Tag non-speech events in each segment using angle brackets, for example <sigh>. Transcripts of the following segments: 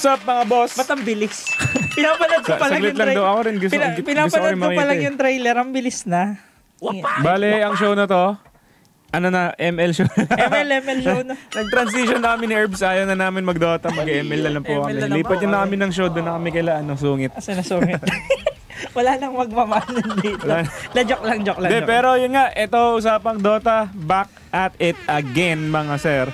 What's up mga boss? Ba't ang bilis? <laughs> pinapanood ko Sa- pa lang saglit yung lang trailer. daw. Ako rin gusto- pinapanood ko pa makita lang eh. yung trailer. Ang bilis na. Bale, ang show na to, ano na, ML show. ML, ML show na. <laughs> Nag-transition na kami ni Herbs. Ayaw na namin mag-Dota. Mag-ML na lang po ML kami. na lang Lipat po yun na kami. kami ng show. Doon na kami kaila, ano, sungit. Asa na sungit? <laughs> Wala nang magmamahalan dito. Wala. La, joke lang, joke lang. Hindi, joke. pero yun nga, ito usapang Dota, back at it again mga sir.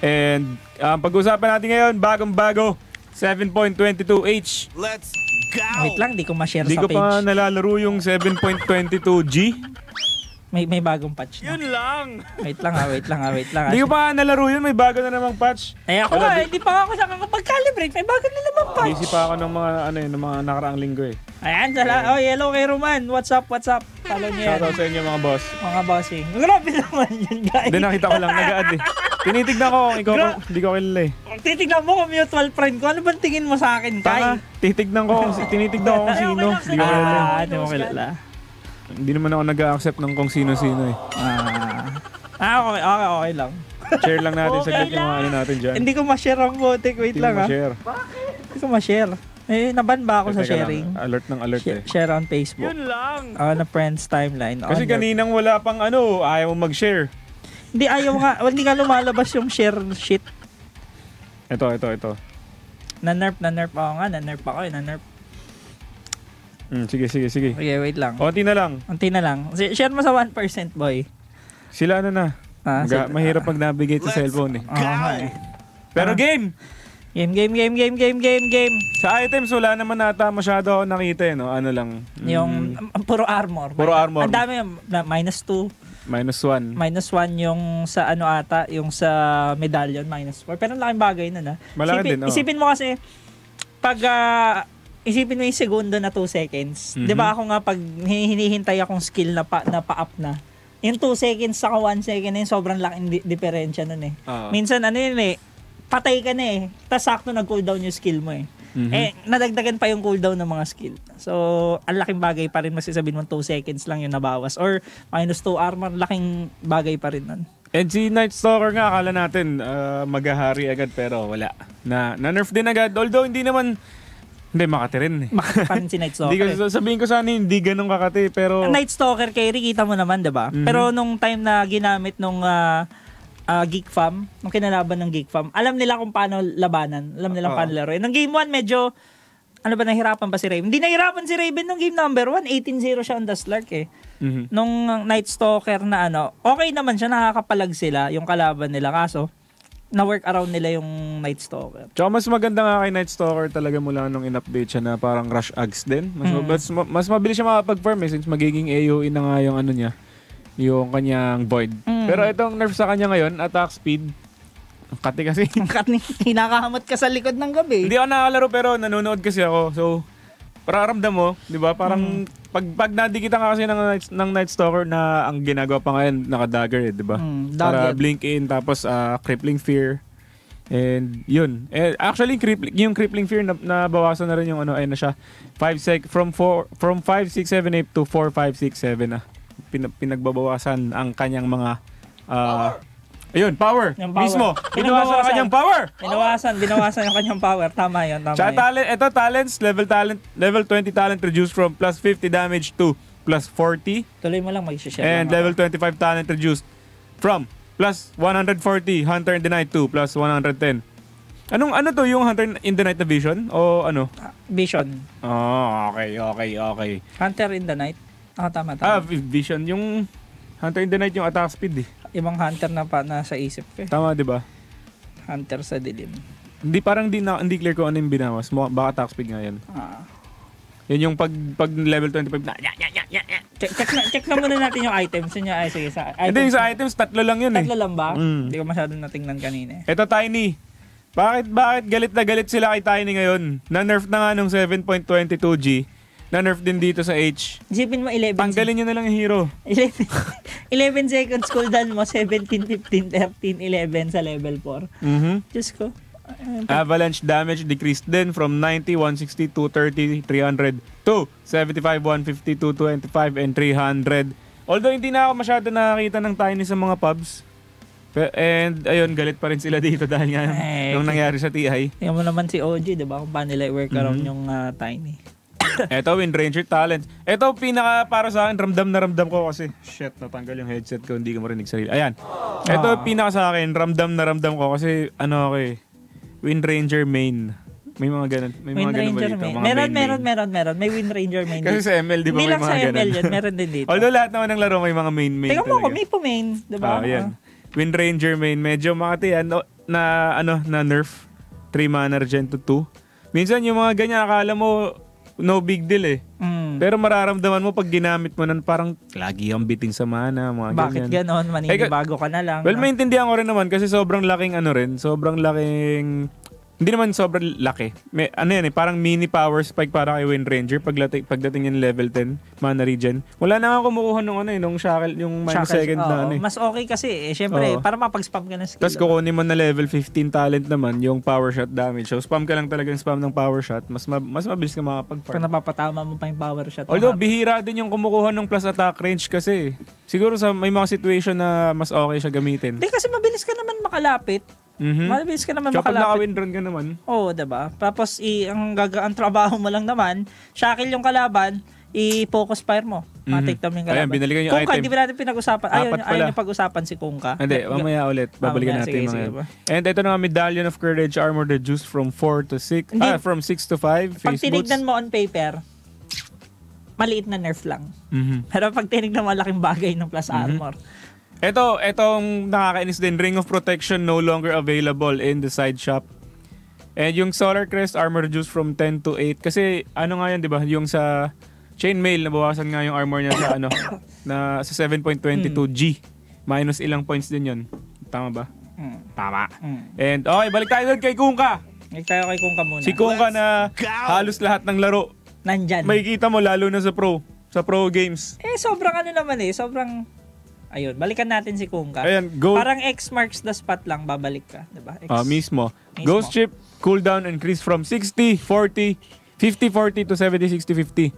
And ang pag-usapan natin ngayon, bagong-bago, 7.22H. Let's Wait go. lang, di ko ma-share sa ko page. pa nalalaro yung 7.22G. May, may bagong patch na. Yun lang! Wait lang ha, wait lang ha, wait lang ha. Hindi ko pa nalaro yun, may bago na namang patch. Ay ako Wala, nga, di- hindi pa nga ako nakakapag-calibrate. May bago na naman patch. Busy pa ako ng mga, ano yun, ng mga nakaraang linggo eh. Ayan, sala. Oh, yellow kay Roman. What's up, what's up? Follow niyo yan. Shoutout sa inyo mga boss. Mga bossing. Grabe naman yun, guys. Hindi nakita ko lang, <laughs> nag-add eh. Tinitignan ko kung ikaw, Gra- hindi ko kilala eh. Titignan mo kung mutual friend ko. Ano bang tingin mo sa akin, Kai? titignan ko, kung- tinitignan ko kung <laughs> sino. Hindi ko kilala. Ah, hindi mo kilala. Hindi naman ako nag-accept ng kung sino-sino eh. Ah, ah okay, okay, okay lang. Share lang natin Okay saglit yung mga lang. ano natin dyan. Hindi ko ma-share ang botik. Wait Hindi lang mo ha. share. Hindi ko ma-share. Eh, naban ba ako sa Teka lang, sharing? Alert ng alert eh. Sh- share on Facebook. Yun lang. Ah, na friends timeline. Kasi On your- kaninang wala pang ano, ayaw mo mag-share. Hindi, ayaw nga. Hindi nga lumalabas yung share shit. Ito, ito, ito. Na-nerf, na-nerf ako nga. Na-nerf ako eh. Na-nerf. Hmm, sige, sige, sige. Okay, wait lang. Konti na lang. Unti na lang. Si- Share mo sa 1% boy. Sila ano na. Ah, Maga- si- mahirap pag navigate sa cellphone eh. Oo nga eh. Pero Ah. game! Game, game, game, game, game, game, game. Sa items, wala naman nata masyado ako nakita eh, no? Ano lang. mm, Yung um, puro armor. Puro armor. Ang dami, na, minus 2, minus one. minus 1 yung sa ano ata, yung sa medallion, minus 4. Pero ang laking bagay na na. Malaki isipin, din, oh. Isipin mo kasi, pag ah, isipin mo yung segundo na 2 seconds. Mhm. Di ba ako nga pag hin- hinihintay akong skill na pa, na pa-up na, yung 2 seconds saka 1 second na yun, sobrang laking di- diferensya nun eh. Oo. Minsan ano yun eh, patay ka na eh. Tapos sakto nag-cooldown yung skill mo eh. Mhm. Eh, nadagdagan pa yung cooldown ng mga skill. So, ang laking bagay pa rin masasabihin mo 2 seconds lang yung nabawas. Or minus 2 armor, laking bagay pa rin nun. And si Night Stalker nga, akala natin ah, maghahari agad pero wala. Na, na-nerf din agad. Although hindi naman, hindi makati rin eh. Pa rin si Night <laughs> Hindi Stalker. ko, sabihin ko sana hindi ganun kakati pero... Night Stalker carry, kita mo naman, 'di ba? Mhm. Pero nung time na ginamit nung ah, ah, Geek Fam, nung kinalaban ng Geek Fam, alam nila kung paano labanan. Alam nila Oo. paano laruin. Nung game 1, medyo, ano ba, nahirapan ba si Raven? Hindi nahirapan si Raven nung game number 1. 18-0 siya on the Slark eh. Mhm. Nung Night Stalker na ano, okay naman siya, nakakapalag sila, yung kalaban nila. Kaso, na-work around nila yung Night Stalker. Tsaka mas maganda nga kay Night Stalker talaga mula nung in-update siya na parang rush ags din. Mas, Mm. mas, mas mabilis siya makapag-farm eh since magiging AoE na nga yung ano niya, yung kanyang void. Mm. Pero itong nerf sa kanya ngayon, attack speed, ang kati kasi. Ang kat- <laughs> hinakahamot ka sa likod ng gabi. Hindi ako nakakalaro pero nanonood kasi ako. So, pararamdam mo, di ba? Parang Mm. pag, pag nadikita ka kasi ng, Night- ng Night Stalker na ang ginagawa pa ngayon, naka-dagger eh, di ba? Mm, Para blink in, tapos ah, crippling fear. And yun. Eh, actually, crippling, yung crippling fear, na, nabawasan na rin yung ano, ayun na siya. 5 sec, from 4, from 5, 6, 7, 8 to 4, 5, 6, 7 na. Pin, pinagbabawasan ang kanyang mga ah, Ayun, power. Yung power. Mismo. <laughs> Binawasan ang kanyang power. Binawasan, binawasan yung kanyang power. Tama yun, tama Tsaka yun. talent, ito talents, level talent, level 20 talent reduced from plus 50 damage to plus 40. Tuloy mo lang, mag-share And lang level 25 talent reduced from plus 140 Hunter in the Night to plus 110. Anong ano to yung Hunter in the Night na vision o ano? ako. Vision. Oh, okay, okay, okay. Hunter in the Night. Ah, tama, Ah, tama. vi- vision yung Hunter in the Night yung attack speed eh. Ibang hunter na pa nasa isip ko eh. Tama, di ba? Hunter sa dilim. Hindi parang di na, hindi clear ko ano yung binawas. Mo- Baka attack speed nga yan. Ah. Yan yung pag, pag level 25 na, Check, check, na, check na muna natin yung items. Yun yung, ay, sige, sa items. <laughs> Hindi, yung sa items, tatlo lang yun eh. Tatlo lang ba? Mm. Hindi ko masyadong natingnan kanina eh. Ito, Tiny. Bakit, bakit galit na galit sila kay Tiny ngayon? Na-nerf na nga nung 7.22G. Na-nerf din dito sa H. Isipin mo 11 Tanggalin nyo na lang yung hero. <laughs> 11, 11 seconds cooldown mo, 17, 15, 13, 11 sa level 4. Mhm. Diyos ko. Avalanche damage decreased din from 90, 160, 230, 300 to 75, 150, 225, and 300. Although hindi na ako masyado nakakita ng Tiny sa mga pubs. And ayun, galit pa rin sila dito <laughs> dahil nga Eh, nung nangyari sa TI. Tingnan mo naman si OG, di ba? Kung paano nila i-work around Mhm. yung ah, Tiny. Eto, Wind Ranger Talent. Eto, pinaka para sa akin, ramdam na ramdam ko kasi, shit, natanggal yung headset ko, hindi ko marinig sarili. Ayan. Eto, Ah. pinaka sa akin, ramdam na ramdam ko kasi, ano ako eh, Wind Ranger main. May mga ganun, may Wind mga ganun ba Ranger dito? main. Mga Meron, main meron, main. meron, meron. May Wind Ranger main. Kasi dito. sa ML, di ba Hindi may lang mga sa ganun? ML yun, meron din dito. Although lahat naman ng laro may mga main main Tingnan mo ko, may pumain, di ba? Ah, yan. Wind Ranger main, medyo makati yan, no, na ano, na nerf. 3 mana regen to 2. Minsan yung mga ganyan, akala mo, no big deal eh. Mm. Pero mararamdaman mo pag ginamit mo nun, parang lagi ang biting sa mana, mga Bakit ganyan. ganon? Maninibago ka na lang. Well, no? maintindihan ko rin naman kasi sobrang laking ano rin, sobrang laking hindi naman sobrang laki. May, ano yan eh, parang mini power spike para kay Wind Ranger pagdating, pagdating yan level 10, mana regen. Wala na nga kumukuha nung ano eh, nung shackle, yung minus Shackles, second oo. na ano eh. Mas okay kasi eh. Siyempre, Oo. para mapag-spam ka ng skill. Tapos kukunin mo na level 15 talent naman, yung power shot damage. So spam ka lang talaga yung spam ng power shot, mas ma- mas mabilis ka Kung makapag-farm. napapatama mo pa yung power shot. Although bihira din yung kumukuha ng plus attack range kasi. Siguro sa may mga situation na mas okay siya gamitin. Hindi kasi mabilis ka naman makalapit. Mhm. Mabilis ka naman Tsaka pag makalapit. naka-windrun ka naman, Oo, 'di ba? Tapos i ang gaga ang trabaho mo lang naman, shackle yung kalaban, i-focus fire mo. Ma-take down mo yung kalaban. binalikan yung Kungka, item. hindi ba natin pinag-usapan? Ayun, ayun pala. yung pag-usapan si Kungka. Hindi, mamaya ulit. Babalikan mamaya, natin sige, yung mga sige ba? And ito na nga, Medallion of Courage Armor reduced from 4 to 6. Hindi. Ah, from 6 to 5. Pag tinignan mo on paper, maliit na nerf lang. Mhm. Pero pag tinignan mo, malaking bagay ng plus armor. Ito, itong nakakainis din, Ring of Protection no longer available in the side shop. And yung Solar Crest armor reduced from 10 to 8. Kasi ano nga yan, di ba? Yung sa chainmail, nabawasan nga yung armor niya sa ano, <coughs> na sa 7.22G. Minus ilang points din yun. Tama ba? Mm. Tama. Mm. And okay, balik tayo doon kay Kungka. Like tayo kay Kungka muna. Si Kungka na halos lahat ng laro. Nandyan. Makikita mo lalo na sa pro. Sa pro games. Eh, sobrang ano naman eh. Sobrang... Ayun, balikan natin si Kungka. Ayan, go. Parang X marks the spot lang, babalik ka. Diba? X. Ah, mismo. Mismo. Ghost chip cooldown increase from 60, 40, 50, 40 to 70, 60, 50.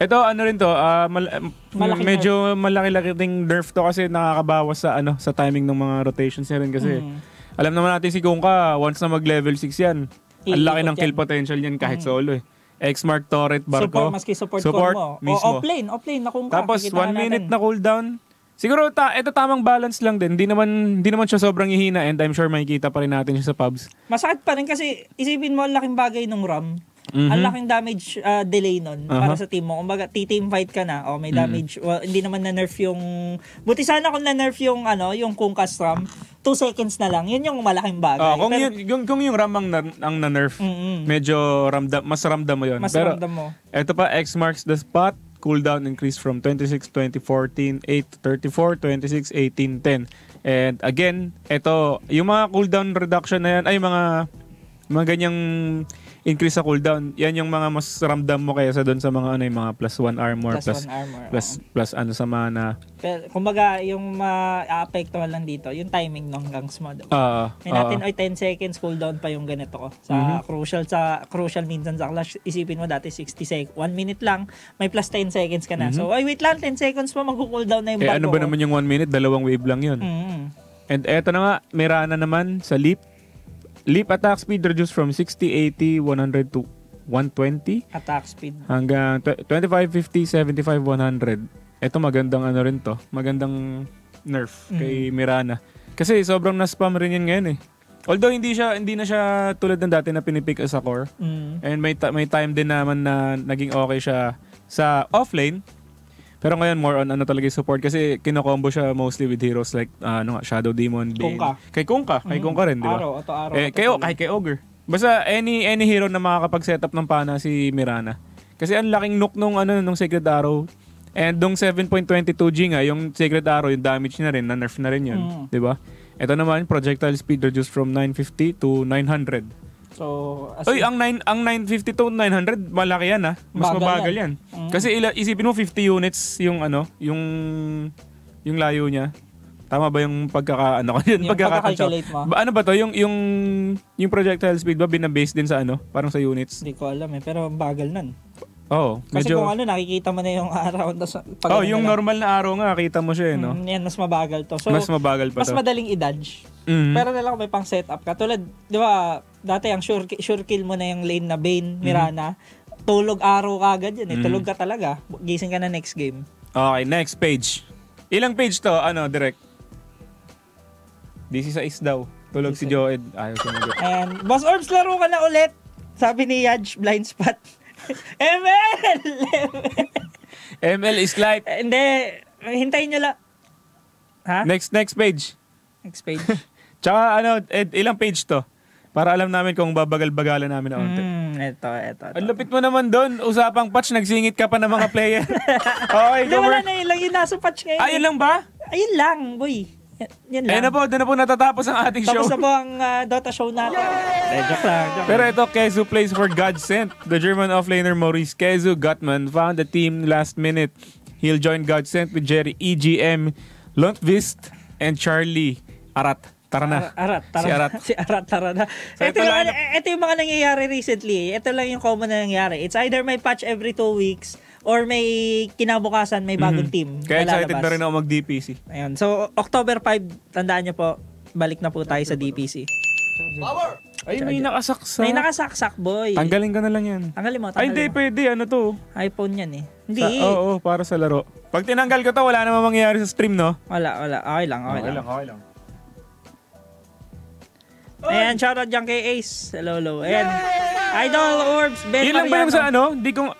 Ito, ano rin to, ah, mal- Malaki medyo malaki-laki ding nerf to kasi nakakabawas sa ano sa timing ng mga rotations niya rin kasi. Mm. Alam naman natin si Kungka, once na mag-level 6 yan, ang laki ng kill potential niyan kahit Mm. solo eh. X-Mark Turret Support, Barko. maski support, Support, mo. mismo. O, offlane, offlane na Kungka. Tapos Kikita 1 nga minute natin. na cooldown. Siguro ta ito tamang balance lang din. Hindi naman hindi naman siya sobrang hihina and I'm sure makikita pa rin natin siya sa pubs. Masakit pa rin kasi isipin mo ang laking bagay ng RAM. Mhm. Ang laking damage uh, delay nun Aha. para sa team mo. Kumbaga, team fight ka na. O, may Mhm. damage. Well, hindi naman na-nerf yung... Buti sana kung na-nerf yung, ano, yung Kungkas RAM. 2 seconds na lang. Yun yung malaking bagay. Ah, kung Pero- yun, yung, kung yung RAM ang, na- ang na-nerf, Mm-mm. medyo ramdam, mas ramdam mo yun. Mas Pero ramdam mo. ito pa, X marks the spot. Cooldown increase from 26, 20, 14, 8, 34, 26, 18, 10. And again, ito, yung mga cooldown reduction na yan, ay mga mga ganyang increase sa cooldown, yan yung mga mas ramdam mo kaysa doon sa mga ano yung mga plus 1 armor, Plus, plus one armor. plus, oo. plus ano sa mana. Pero, kumbaga, yung ma-apektuhan lang dito, yung timing ng gangs mo. diba? Ah, May natin, ah, oy, 10 seconds cooldown pa yung ganito ko. Sa Mhm. crucial, sa crucial minsan sa clash, isipin mo dati 60 seconds. 1 minute lang, may plus 10 seconds ka na. Mhm. So, ay wait lang, 10 seconds pa mag-cooldown na yung eh barko ano ba ko. naman yung 1 minute? Dalawang wave lang yun. Mhm. And eto na nga, may rana naman sa leap. Leap attack speed reduced from 60, 80, 100 to 120 Attack speed. hanggang tw- 25, 50, 75, 100. Ito magandang ano rin to. Magandang nerf Mm. kay Mirana. Kasi sobrang na-spam rin yan ngayon eh. Although hindi siya hindi na siya tulad ng dati na pinipick as a core. Mm. And may ta- may time din naman na naging okay siya sa offlane. Pero ngayon, more on ano talaga yung support kasi kinokombo siya mostly with heroes like ah, ano nga, Shadow Demon, Bane. Kunkka. Kay Kunkka. Kay Mhm. Kunkka rin, di ba? Araw, ito araw. Eh, kayo, kahit kay Ogre. Basta any any hero na makakapag-setup ng pana si Mirana. Kasi ang laking nook nung ano nung Sacred Arrow. And nung 7.22G nga, yung Sacred Arrow, yung damage na rin, na-nerf na rin yun. Mm. Di ba? Ito naman, projectile speed reduced from 950 to 900. So, as in- ang 9 ang 950 to 900, malaki yan ah. Mas Bagal mabagal yan. yan. Mm. Kasi ila, isipin mo 50 units yung ano, yung yung layo niya. Tama ba yung pagkaka ano ko yun? Pagka-calculate mo? Ba, ano ba to? Yung yung yung projectile speed ba binabase din sa ano? Parang sa units. Hindi ko alam eh, pero bagal nun. Oo. Kasi medyo kung ano, nakikita mo na yung <laughs> araw. Tas, pag Oh, yung na normal na araw nga kita mo siya eh, no? mm, yan, mas mabagal to. So, mas mabagal pa mas to. madaling i-dodge. Mhm. Pero na lang may pang setup ka. Tulad, di ba, dati ang sure, sure kill mo na yung lane na Bane, Mirana. Tulog araw kagad yan eh. Mhm. Tulog ka talaga. Gising ka na next game. Okay, next page. Ilang page to? Ano, direct? Busy sa is daw. Tulog si. Joed. Ayaw sumagot. And, Boss Orbs, laro ka na ulit. Sabi ni Yaj, blind spot. <laughs> ML! ML is life. Eh, Hindi, hintayin nyo lang. Ha? Next next page. Next page. <laughs> Tsaka ano, Ed, ilang page to? Para alam namin kung babagal-bagalan namin na onte. Hmm, eto, eto. Ang lupit mo naman doon. Usapang patch, nagsingit ka pa ng mga player. <laughs> okay, Hindi, wala na yun lang yung nasa patch ngayon. Ayun lang ba? Ayun lang, boy. Yan, lang. Ayun na po, doon na po natatapos ang ating show. Tapos na po ang ah, Dota show natin. Eh, joke lang, joke Pero ito, Kezu plays for Godsent. The German offlaner Maurice Kezu Gottman found the team last minute. He'll join Godsent with Jerry EGM, Lundqvist, and Charlie Arat. Tara na. Ar- Arat, tara Si Arat. <laughs> si Arat, tara na. So, ito, ito yung, lang- ito yung mga nangyayari recently. Ito lang yung common na nangyayari. It's either may patch every two weeks or may kinabukasan may bagong team. Mhm. Kaya na excited lalabas. na rin ako mag-DPC. Ayun. So, October 5, tandaan nyo po, balik na po tayo sa DPC. Ay, may nakasaksa. May nakasaksak, boy. Tanggalin ko na lang yan. Tanggalin mo, Ay, hindi, tanggalin pwede. Ano to? iPhone yan eh. Hindi. Oo, oo, para sa laro. Pag tinanggal ko to, wala namang mangyayari sa stream, no? Wala, wala. Okay lang, okay, lang. okay lang. Ayan, shoutout dyan kay Ace. Hello, hello. Ayan. Idol Orbs, Ben Yun lang ba yung sa ano? Hindi ko...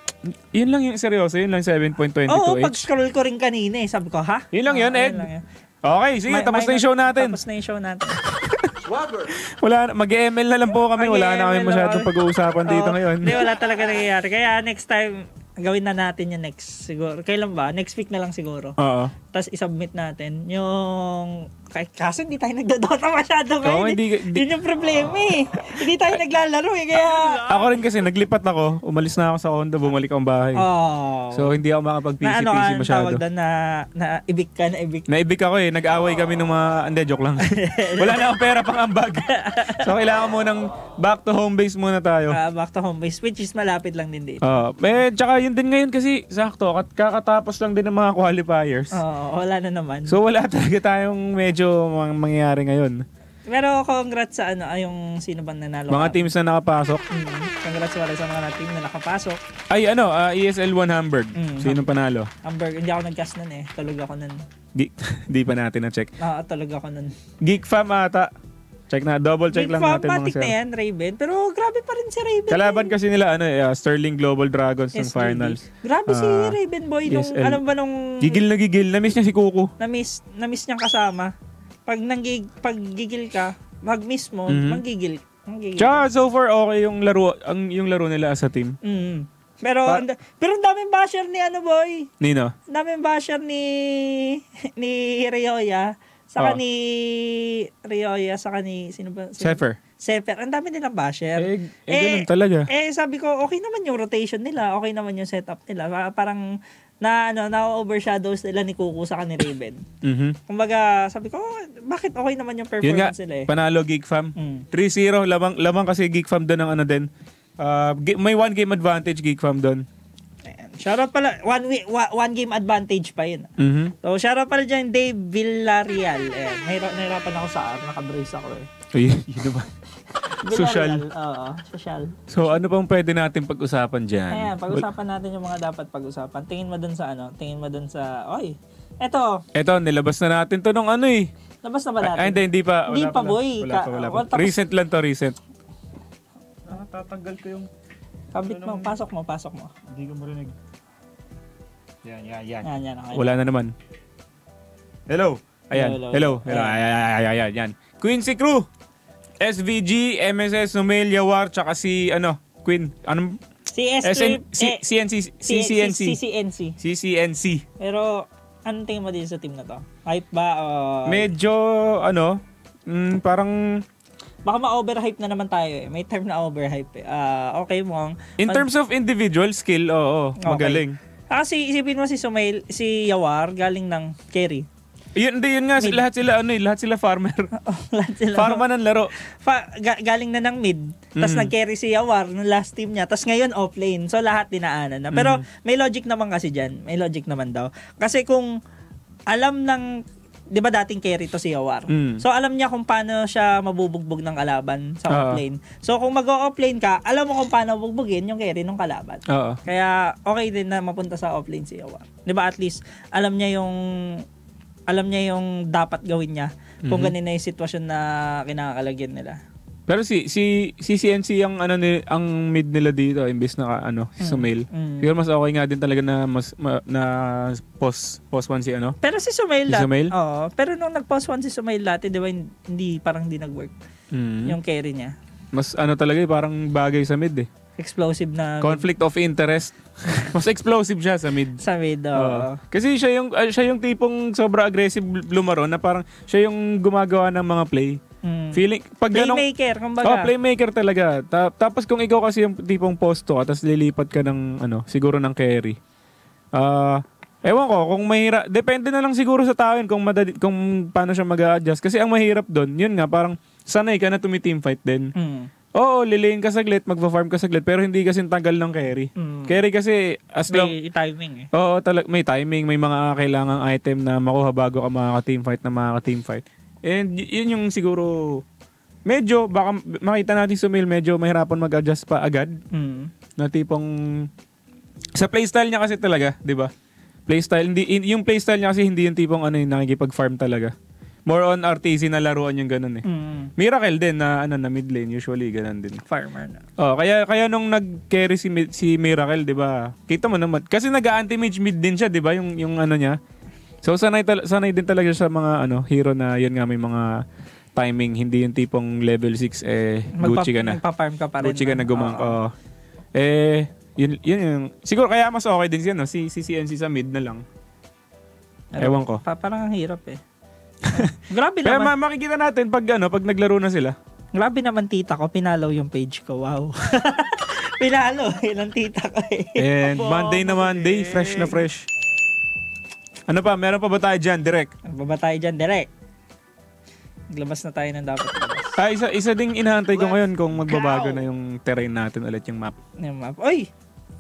Yun lang yung seryoso. Yun lang 7.22H. Oo, pag-scroll ko rin kanina eh. Sabi ko, ha? Yun lang yun, Ed. lang yun. Okay, sige. May- tapos na yung show natin. Tapos na yung show natin. <laughs> Wala, na- mag-ML na lang po kami. Wala na kami masyadong pag-uusapan dito ngayon. Hindi, wala talaga nangyayari. Kaya next time, gawin na natin yung next. Siguro. Kailan ba? Next week na lang siguro. Oo. Tapos isubmit natin yung... Kaso hindi tayo nagdodota masyado ngayon. hindi, eh. hindi, Yun yung problema eh. Hindi tayo naglalaro eh. Kaya... ako rin kasi naglipat ako. Umalis na ako sa condo, bumalik ang bahay. Oh. So hindi ako na makapag-PC-PC ano ang masyado. tawag doon na, na ibig ka, na ibig. Naibig ako eh. Nag-away kami ng mga... Hindi, joke lang. <laughs> Wala na akong pera pang ambag. so kailangan mo ng back to home base muna tayo. Ah, back to home base, which is malapit lang din dito. Oo. eh, tsaka yun din ngayon kasi, sakto, kat- kakatapos lang din ng mga qualifiers. Oo, wala na naman. So wala talaga tayong medyo mang- mangyayari ngayon. Pero congrats sa ano, ay yung sino bang nanalo? Mga teams na nakapasok. Mm, congrats wala sa mga team na nakapasok. Ay ano, ah, ESL 1 Hamburg. Mm. Sino panalo? Hamburg, hindi ako nag-cast nun eh. Tulog ako nun. <laughs> Di, di pa natin na-check. Ah, tulog ako nun. Geek Fam ata. Check na, double check Big lang natin mga matik na sir. yan, Raven. Pero grabe pa rin si Raven. Kalaban kasi nila ano, eh, ah, Sterling Global Dragons ng finals. Grabe si Ah, Raven Boy. Nung, ESL. ano ba nung... Gigil na gigil. Na-miss niya si Kuko. Na-miss, na-miss niyang kasama. Pag nanggig, pag gigil ka, mag-miss mo, Mhm. manggigil. manggigil. Tsaka so far okay yung laro, ang yung laro nila as a team. Mm. Pero, Pa- ang da- pero daming basher ni ano boy. Nino? Daming basher ni <laughs> ni Rioya. Saka Oh. ni Rioya, saka ni sino ba? Sino? Sefer. Sefer. Ang dami nilang basher. Eh, eh, Eh, ganun talaga. Eh, sabi ko, okay naman yung rotation nila. Okay naman yung setup nila. Pa- Parang na ano na overshadows nila ni Kuku sa ni Raven. Mhm. Kumbaga, sabi ko, oh, bakit okay naman yung Yun nga, performance nila eh. panalo Geek Fam. Mm. 3-0, lamang, lamang kasi Geek Fam doon ng ano din. Ah, gi- may one game advantage Geek Fam doon. Shoutout pala, one, wa- one game advantage pa yun. Mhm. So, shoutout pala dyan, Dave Villarreal. Ayan, nahira- nahirapan ako sa R, nakabrace ako eh. Uy, <laughs> yun naman. Social. Oo, social. So ano pang pwede natin pag-usapan dyan? Ayan, pag-usapan natin yung mga dapat pag-usapan. Tingin mo dun sa ano, tingin mo dun sa, oy, eto, Eto, nilabas na natin to nung ano eh. labas na ba natin? Ay, hindi, hindi pa. Hindi Wala pa, pala. boy. Wala Ka- pa, wala pa. tapos- Recent lang to, recent. Natatanggal ko yung... Kabit mo, pasok mo, pasok mo. Hindi ko marinig. Yan, yan, yan. Yan, yan. Okay. Wala na naman. Hello. Ayan. Hello, Hello. hello. Hello. Ayan, ayan, ayan, ayan, yan. Quincy Crew. SVG, MSS, Numel, Yawar, tsaka si, ano, Queen. Anong? Si SN, C, C, CNC, CCNC. CCNC. CCNC. Pero, anong tingin mo din sa team na to? Hype ba o... Medyo, ano, mm, parang, Baka ma-overhype na naman tayo eh. May term na overhype eh. Ah, okay mo. in terms of individual skill, oo, Okay. magaling. Kasi isipin mo si Sumail, si Yawar, galing ng Kerry. Yun, hindi, yun nga, Mid. lahat sila, ano eh, lahat sila farmer. <laughs> Lahat sila. Farmer ng laro. Fa- ga- galing na ng mid, tapos Mhm. nag-carry si Yawar ng last team niya, tapos ngayon offlane. So lahat dinaanan na. Pero Mhm. may logic naman kasi diyan. May logic naman daw. Kasi kung alam ng 'di ba dating carry to si Yawar. Mm. So alam niya kung paano siya mabubugbog ng kalaban sa Ah. offlane. So kung mag-offlane ka, alam mo kung paano bugbugin yung carry ng kalaban. Oo. Kaya okay din na mapunta sa offlane si Yawar. 'Di ba at least alam niya yung alam niya yung dapat gawin niya kung Mhm. ganun na yung sitwasyon na kinakalagyan nila. Pero si si si CNC ang ano ni ang mid nila dito imbes na ano si Mm. Sumail. Mm. Siguro mas okay nga din talaga na mas ma- na post post one si ano. Pero si Sumail Si Sumail? oo. Pero nung nag-post one si Sumail dati, di ba, hindi, parang hindi nag-work Mm. yung carry niya. Mas ano talaga eh, parang bagay sa mid eh. Explosive na Conflict of interest. <laughs> mas explosive siya sa mid. sa mid, oo. Oo. Kasi siya yung ah, siya yung tipong sobra aggressive lumaro na parang siya yung gumagawa ng mga play. Mm. Feeling pag ganong Playmaker, kumbaga. Oh, playmaker talaga. Ta- tapos kung ikaw kasi yung tipong posto tapos lilipat ka ng ano, siguro ng carry. Ah, ewan ko kung mahirap, depende na lang siguro sa tao yun kung madali, kung paano siya mag-adjust kasi ang mahirap doon, yun nga parang sanay ka na tumi-team fight din. Mm. Oo, liliin ka saglit, magfa-farm ka saglit, pero hindi kasi tagal ng carry. Mm. Carry kasi as long May timing eh. Oo, talag may timing, may mga kailangang item na makuha bago ka makaka-team fight na makaka-team fight. And y- yun yung siguro medyo baka makita natin sa mail medyo mahirapan mag-adjust pa agad Mm. na tipong sa playstyle niya kasi talaga, 'di ba? Playstyle hindi in- yung playstyle niya kasi hindi yung tipong ano yung nakikipag-farm talaga. More on RTC na laruan yung ganun eh. Mm. Miracle din na ano na mid lane usually ganun din. Farmer na. Oh, kaya kaya nung nag-carry si si Miracle, 'di ba? Kita mo naman kasi nag-anti-mage mid din siya, 'di ba? Yung yung ano niya. So sanay tal- sanay din talaga siya sa mga ano hero na yun nga may mga timing, hindi yung tipong level 6 eh Gucci ka na. Magpa-farm ka pa rin. Gucci ka na gumang. Oo. Oh. Eh yun, yun yung siguro kaya mas okay din siya no si si CNC sa mid na lang. Pero Ewan ko. Pa- parang ang hirap eh. <laughs> Grabe Pero naman. ma- makikita natin pag ano pag naglaro na sila. Grabe naman tita ko, pinalaw yung page ko. Wow. <laughs> Pinalo eh, ng tita ko eh. And Monday na Monday, fresh na fresh. Ano pa? Meron pa ba tayo dyan? Direct. Baba tayo dyan, direct. Naglabas na tayo ng dapat labas. Ah, isa, isa ding inahantay ko ngayon kung magbabago na yung terrain natin ulit yung map. Yung map. Uy!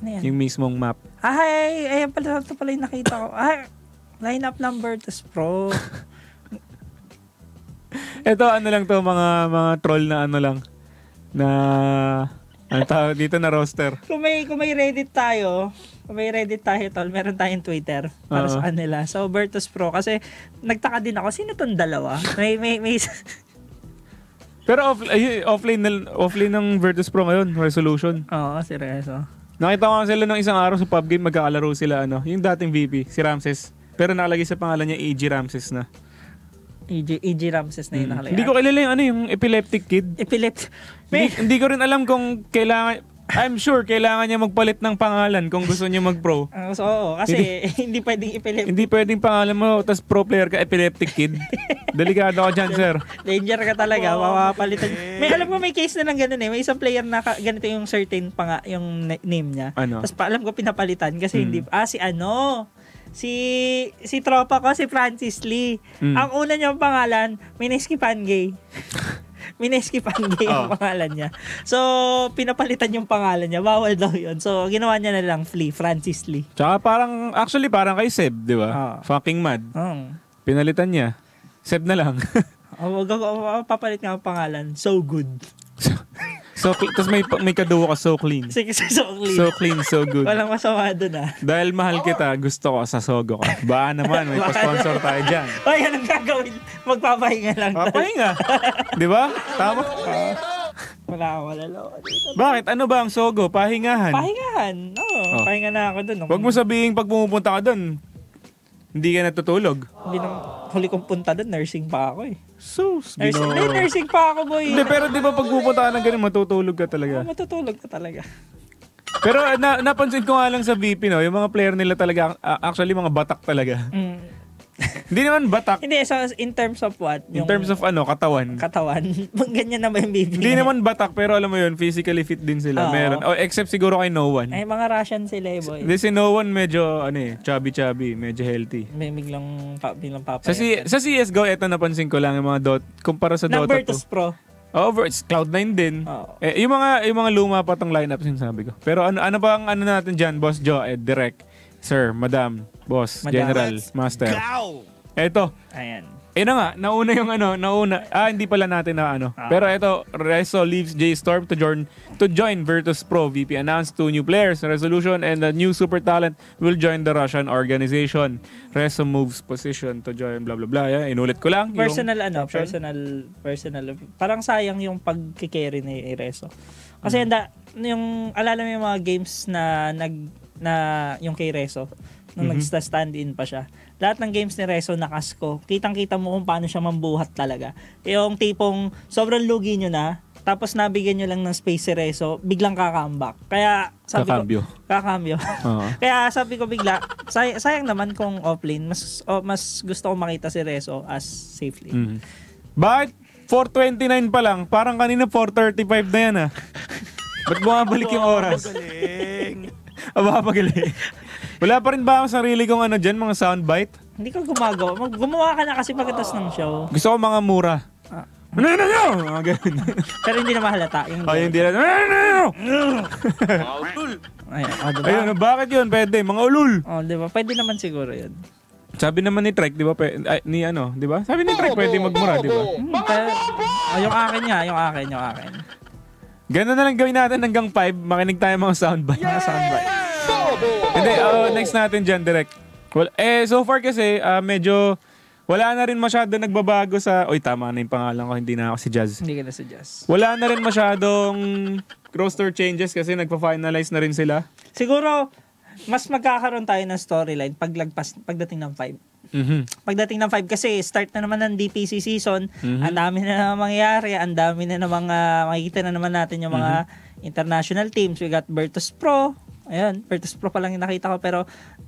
Ano yan? Yung mismong map. Ay, ayan pala, ito pala yung nakita ko. Ay, lineup number, tas pro. <laughs> Ito ano lang to mga mga troll na ano lang na ano tawag dito na roster. kung may, kung may Reddit tayo, may Reddit tayo, tol, meron tayong Twitter para Oo. sa kanila. So, Bertus Pro. Kasi, nagtaka din ako, sino tong dalawa? May, may, may, <laughs> Pero off, ay, offline na, offline ng Virtus Pro ngayon, resolution. Oo, seryoso. Nakita ko sila ng isang araw sa pub game magkakalaro sila ano, yung dating VP, si Ramses. Pero nakalagay sa pangalan niya EG Ramses na. EG, EG Ramses na yun Mm. nakalagay. Hindi ko kilala yung ano yung epileptic kid. Epilept. Hindi, hindi ko rin alam kung kailangan I'm sure kailangan niya magpalit ng pangalan kung gusto niya mag-pro. <laughs> Ah, so, oo, kasi hindi <laughs> pwedeng epilept. Hindi pwedeng pangalan mo tapos pro player ka epileptic kid. <laughs> Delikado ka dyan, sir. Danger ka talaga, mapapalitan. May alam ko may case na ng ganun eh. May isang player na ka- ganito yung certain pa nga, yung na- name niya. Ano? Tapos pa alam ko pinapalitan kasi Hmm. hindi ah si ano si si tropa ko si Francis Lee. Hmm. Ang una niyang pangalan, Mineski Pangay. Mineski Pangay ang <laughs> Oh. pangalan niya. So, pinapalitan yung pangalan niya. Bawal daw yun. So, ginawa niya na lang Flea, Francis Lee. Tsaka parang, actually parang kay Seb, di ba? Ah. Fucking mad. Oh. Pinalitan niya. Seb na lang. <laughs> Oh, papalit nga ang pangalan. So good. <laughs> so, tapos may, may kaduwa ka so clean. Sige, so clean. So clean, so good. Walang masama doon ah. Dahil mahal kita, gusto ko sa sogo ka. Baka naman, may pa-sponsor tayo dyan. Ay, anong gagawin? Magpapahinga lang. Papahinga. Di ba? Tama? <laughs> Wala akong dito. Bakit? Ano ba ang Sogo? Pahingahan. Pahingahan. Oo, Oh. pahinga na ako dun. Huwag mo sabihin pag pumupunta ka doon, hindi ka natutulog. Hindi nang huli kong punta dun, nursing pa ako eh. Sus, Nursing, hindi, nursing pa ako boy. Hindi, pero di ba pag pupunta ka ng ganun, matutulog ka Oh, talaga. matutulog ka talaga. Pero uh, na, napansin ko nga lang sa VP, no, yung mga player nila talaga, actually mga batak talaga. Mm. Hindi naman batak, Hindi, so in terms of what? in terms of ano, katawan. katawan. <laughs> Ganyan naman yung baby. Hindi naman batak, pero alam mo yun, physically fit din sila. Oo. Meron. Oh, except siguro kay No One. Ay, mga Russian sila eh, boy. Hindi si No One medyo, ano eh, chubby-chubby, medyo healthy. May biglang, pa, biglang papayat. Sa, C- sa CSGO, eto napansin ko lang yung mga dot, kumpara sa Dota 2. Virtus Pro. Over, it's Cloud9 din. Oo. Eh, yung mga yung mga luma pa tong lineup sinasabi ko. Pero ano ano ba ang ano natin diyan, Boss Joe, eh, direct, Sir, Madam, Boss, Madam. General, Master. Eto, Ayan. eh na nga, nauna yung ano, nauna. Ah, hindi pala natin na ano. Ah. Pero eto, Reso leaves J Storm to join to join Virtus Pro. VP announced two new players, Resolution and the new super talent will join the Russian organization. Reso moves position to join blah blah blah. Yan, inulit ko lang. yung Personal ano, option. personal, personal. Parang sayang yung pagkikerry ni Ereso. Kasi Hmm. anda, yung, alala mo yung mga games na nag, na yung kay Reso, nung Mhm. nag-stand in pa siya. Lahat ng games ni Reso nakasko. Kitang-kita mo kung paano siya mambuhat talaga. Yung tipong sobrang lugi nyo na, tapos nabigyan nyo lang ng space si Reso, biglang kakambak. Kaya sabi Kakambyo. ko, kakambyo. Oo. <laughs> Kaya sabi ko bigla, say, sayang naman kung offlane, mas oh, mas gusto ko makita si Reso as safely. Mhm. Bakit 4.29 pa lang? Parang kanina 4.35 na yan ah. <laughs> Ba't bumabalik yung oras? Aba, pagaling. <laughs> Wala pa rin ba ang sarili kong ano dyan, mga soundbite? Hindi ko gumagawa. Mag- gumawa ka na kasi pagkatas ng show. Gusto ko mga mura. Ah. Ano na nyo? Mga ganun. Pero hindi na mahalata. Yung Ay, hindi na. Ano na nyo? Ayun, oh, diba? Ayun, bakit yun? Pwede, mga ulul. Oh, diba? Pwede naman siguro yun. Sabi naman ni Trek, di ba? pe- ay, ni ano, di ba? Sabi ni Trek, pwede magmura, di ba? Hmm, pero, oh, yung akin nga, yung akin, yung akin. Ganun na lang gawin natin hanggang 5. Makinig tayo mga soundbite. Mga soundbite. Hindi, oh, next natin dyan, direct. Well, eh, so far kasi, ah, medyo wala na rin masyado nagbabago sa... Uy, tama na yung pangalan ko, hindi na ako si Jazz. Hindi ka na suggest. Wala na rin masyadong roster changes kasi nagpa-finalize na rin sila. Siguro, mas magkakaroon tayo ng storyline paglagpas, pagdating ng 5. Mhm. Pagdating ng 5 kasi start na naman ng DPC season, Mhm. ang dami na naman mangyayari, ang dami na naman mga makikita na naman natin yung mga Mhm. international teams. We got Virtus Pro. Ayun, Virtus Pro pa lang yung nakita ko pero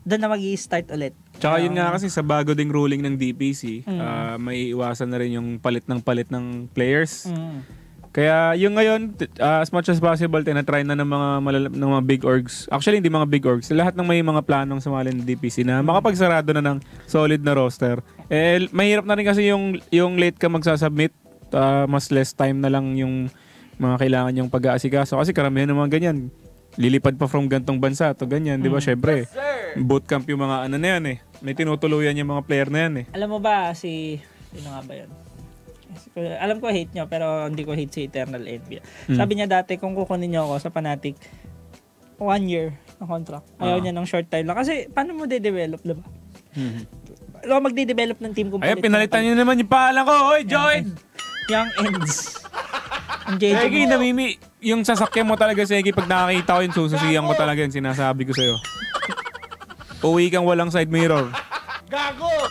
doon na magi-start ulit. Tsaka yun Um, nga kasi sa bago ding ruling ng DPC, Mm. ah, may iwasan na rin yung palit ng palit ng players. Mm. Kaya yung ngayon, ah, as much as possible, tinatry na ng mga, malala- ng mga big orgs. Actually, hindi mga big orgs. Lahat ng may mga planong sumali ng DPC na makapagsarado na ng solid na roster. Eh, mahirap na rin kasi yung, yung late ka magsasubmit. ah, mas less time na lang yung mga kailangan yung pag-aasikaso. Kasi karamihan ng mga ganyan, lilipad pa from gantong bansa to ganyan, di ba? Syempre, bootcamp yung mga ano na yan eh. May tinutuluyan yung mga player na yan eh. Alam mo ba si sino nga ba 'yon? Alam ko hate nyo pero hindi ko hate si Eternal Envy. Hmm. Sabi niya dati kung kukunin niyo ako sa Fnatic one year na contract. Ayaw Ah. niya ng short time lang. Kasi paano mo de-develop, diba? Alam mo magde-develop ng team kung Ayun, pinalitan nyo naman yung pangalan ko. Hoy, Joy! Young Ends. Ang JJ mo. namimi. Yung sasakyan mo talaga, Segi, pag nakakita ko yun, sususiyan ko talaga yun. Sinasabi ko sa'yo. Uwi kang walang side mirror.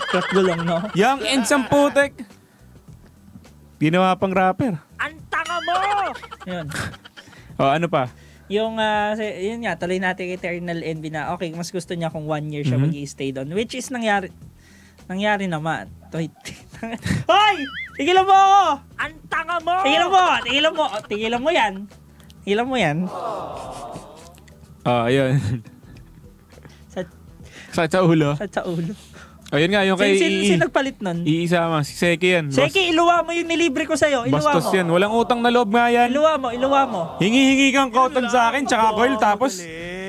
Shot gulong, no? Young and Samputek. Ginawa pang rapper. Ang tanga mo! Yun. O, ano pa? Yung, ah, si- yun nga, tuloy natin Eternal Envy na, okay, mas gusto niya kung one year siya Mhm. mag-i-stay doon. Which is nangyari, nangyari naman. Toy, <laughs> Hoy! Tigilan mo ako! Ang tanga mo! Tigilan mo! Tigilan mo! Oh, Tigilan mo yan. Tigilan mo yan. Ah, ayun. Sa, sa, sa ulo. sa, sa ulo. Ayun nga, yung kay Sino, sino, Ii. sino nagpalit nun? Iisama, si Seki yan. Bas- Seki, iluwa mo yung nilibre ko sa'yo. Iluwa Bastos mo. yan. Walang utang na loob nga yan. Iluwa mo, iluwa mo. Hingi-hingi kang cotton sa akin, tsaka coil, tapos...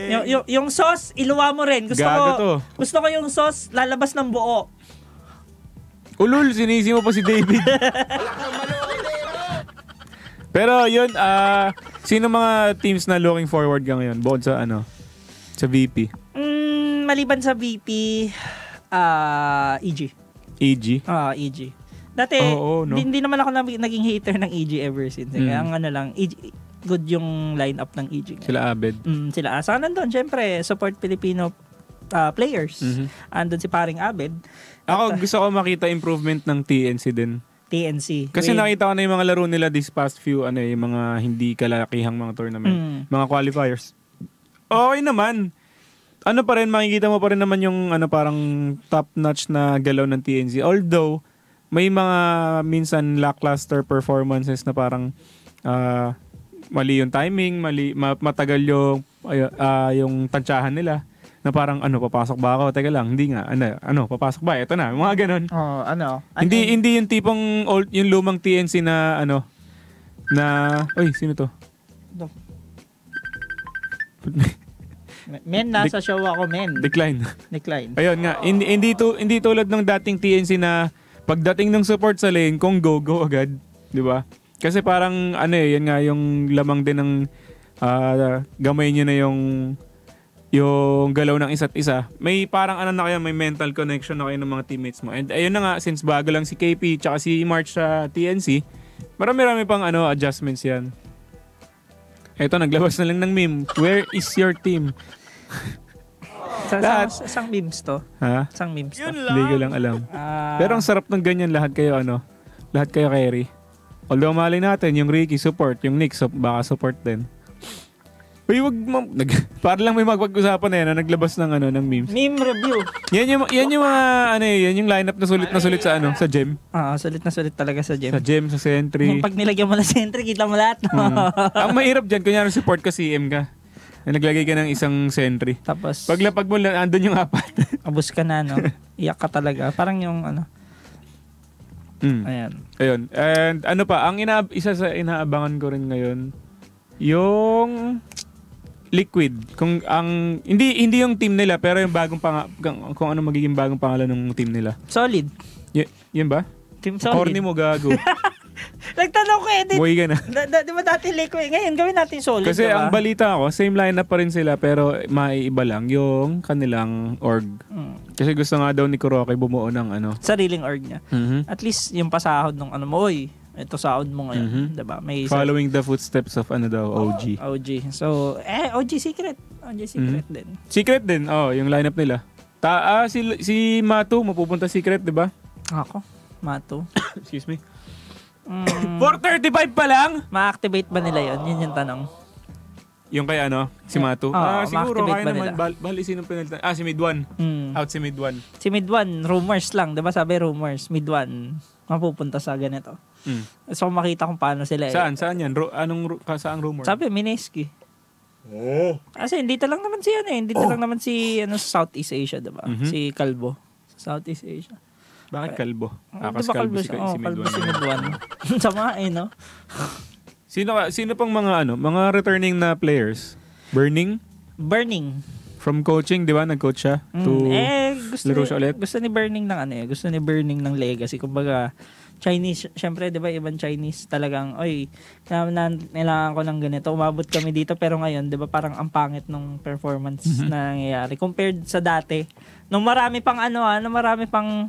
Yung, yung, yung sauce, iluwa mo rin. Gusto Gago ko, to. gusto ko yung sauce lalabas ng buo. Ulul, sinisi mo pa si David. Pero yun, ah, sino mga teams na looking forward ka ngayon? Bukod sa ano? Sa VP. Mm, maliban sa VP, ah EG. EG. Ah, EG. Dati, Oo, no? hindi, naman ako nag- naging hater ng EG ever since. eh. Mm. Kaya ang ano lang, EG, good yung lineup ng EG. ngayon. Sila Abed. Mm, sila. Saka nandun, syempre, support Filipino ah, players. Mhm. Andun si paring Abed, Ako gusto ko makita improvement ng TNC din. TNC. Kasi With- nakita ko na yung mga laro nila this past few ano eh, yung mga hindi kalakihang mga tournament, Mm. mga qualifiers. Okay naman. Ano pa rin makikita mo pa rin naman yung ano parang top notch na galaw ng TNC. Although may mga minsan lackluster performances na parang ah, mali yung timing, mali ma- matagal yung ay- ah, yung tansyahan nila na parang ano papasok ba ako? Teka lang, hindi nga. Ano, ano papasok ba? Ito na, mga ganun. Oh, ano? Hindi Ano- hindi yung tipong old yung lumang TNC na ano na oy sino to? <laughs> Men, nasa show ako, men. Decline. Decline. Ayun nga, hindi hindi to hindi tulad ng dating TNC na pagdating ng support sa lane kung go go agad, 'di ba? Kasi parang ano eh, yan nga yung lamang din ng ah, gamay niyo na yung yung galaw ng isa't isa. May parang ano na kayo, may mental connection na kayo ng mga teammates mo. And ayun na nga, since bago lang si KP tsaka si March sa TNC, marami-rami pang ano adjustments yan. Eto, naglabas na lang ng meme. Where is your team? Sa, sa, Lahat. sa, isang memes to. Ha? Isang memes to. Hindi ko lang alam. Ah, Pero ang sarap ng ganyan lahat kayo ano. Lahat kayo carry. Although mali natin yung Ricky support, yung Nick so, baka support din. Uy, wag mo, nag, <laughs> para lang may magpag-usapan na yan na naglabas ng ano ng memes. meme review. Yan yung yan yung mga ano eh, yan yung lineup na sulit na sulit sa ano, sa gem. Ah, sulit na sulit talaga sa gym. Sa gem, sa sentry. Yung pag nilagyan mo na sentry, kita mo lahat. No? Mm. Ang mahirap diyan kunyari support ka CM ka. Na naglagay ka ng isang sentry. Tapos, Paglapag mo, andun yung apat. <laughs> abos ka na, no? Iyak ka talaga. Parang yung, ano, mm. ayan. Ayun. And ano pa, ang ina isa sa inaabangan ko rin ngayon, yung Liquid. Kung ang hindi hindi yung team nila pero yung bagong pang kung, kung ano magiging bagong pangalan ng team nila. Solid. Y- yun ba? Team solid. Corny mo gago. <laughs> Nagtanong ko, edit. Buhay ka na. Da, <laughs> da, di ba dati eh? Ngayon, gawin natin solid, Kasi diba? ang balita ko, same lineup pa rin sila pero maiiba lang yung kanilang org. Mm. Kasi gusto nga daw ni Kuroki bumuo ng ano. Sariling org niya. Mhm. At least, yung pasahod ng ano mo, oy, ito sahod mo ngayon. Mhm. Diba? May isa- Following the footsteps of ano daw, OG. OG. So, eh, OG secret. OG secret din. Secret din, oh, yung lineup nila. Ta ah, si, si Matu, mapupunta secret, di ba? Ako, Mato. <coughs> Excuse me. Mm, <coughs> 435 pa lang? ma-activate ba nila yon Yun yung tanong. Yung kay ano, si Matu. Oo, ah, siguro, kaya ba naman. nila? Bal bali, sinong penalty? Ah, si Mid-1. Mm. Out si Mid-1. Si Mid-1, rumors lang. Diba sabi rumors? Mid-1, mapupunta sa ganito. Mm. So, makita kung paano sila. eh. Saan? Saan yan? Ru- anong, ru- ka- saang rumor? Sabi, Mineski. Oh. Kasi dito lang naman si ano eh. Dito lang naman si ano, Southeast Asia, diba? Mhm. Si. Sa Southeast Asia. Bakit kalbo? Ah, Akas diba kalbo si, siya? si kalbo si Mid-1. Mid-1. Sama eh, no? Sino, sino pang mga ano, mga returning na players? Burning? Burning. From coaching, di ba? Nag-coach siya? Mm, To, eh, gusto laro ni, siya ulit? gusto ni Burning ng ano eh. Gusto ni Burning ng legacy. Kumbaga, Chinese, syempre, di ba, ibang Chinese talagang, oy, kailangan, kailangan ko ng ganito. Umabot kami dito, pero ngayon, di ba, parang ang pangit nung performance Mhm. na nangyayari. Compared sa dati, nung marami pang ano ah, nung marami pang,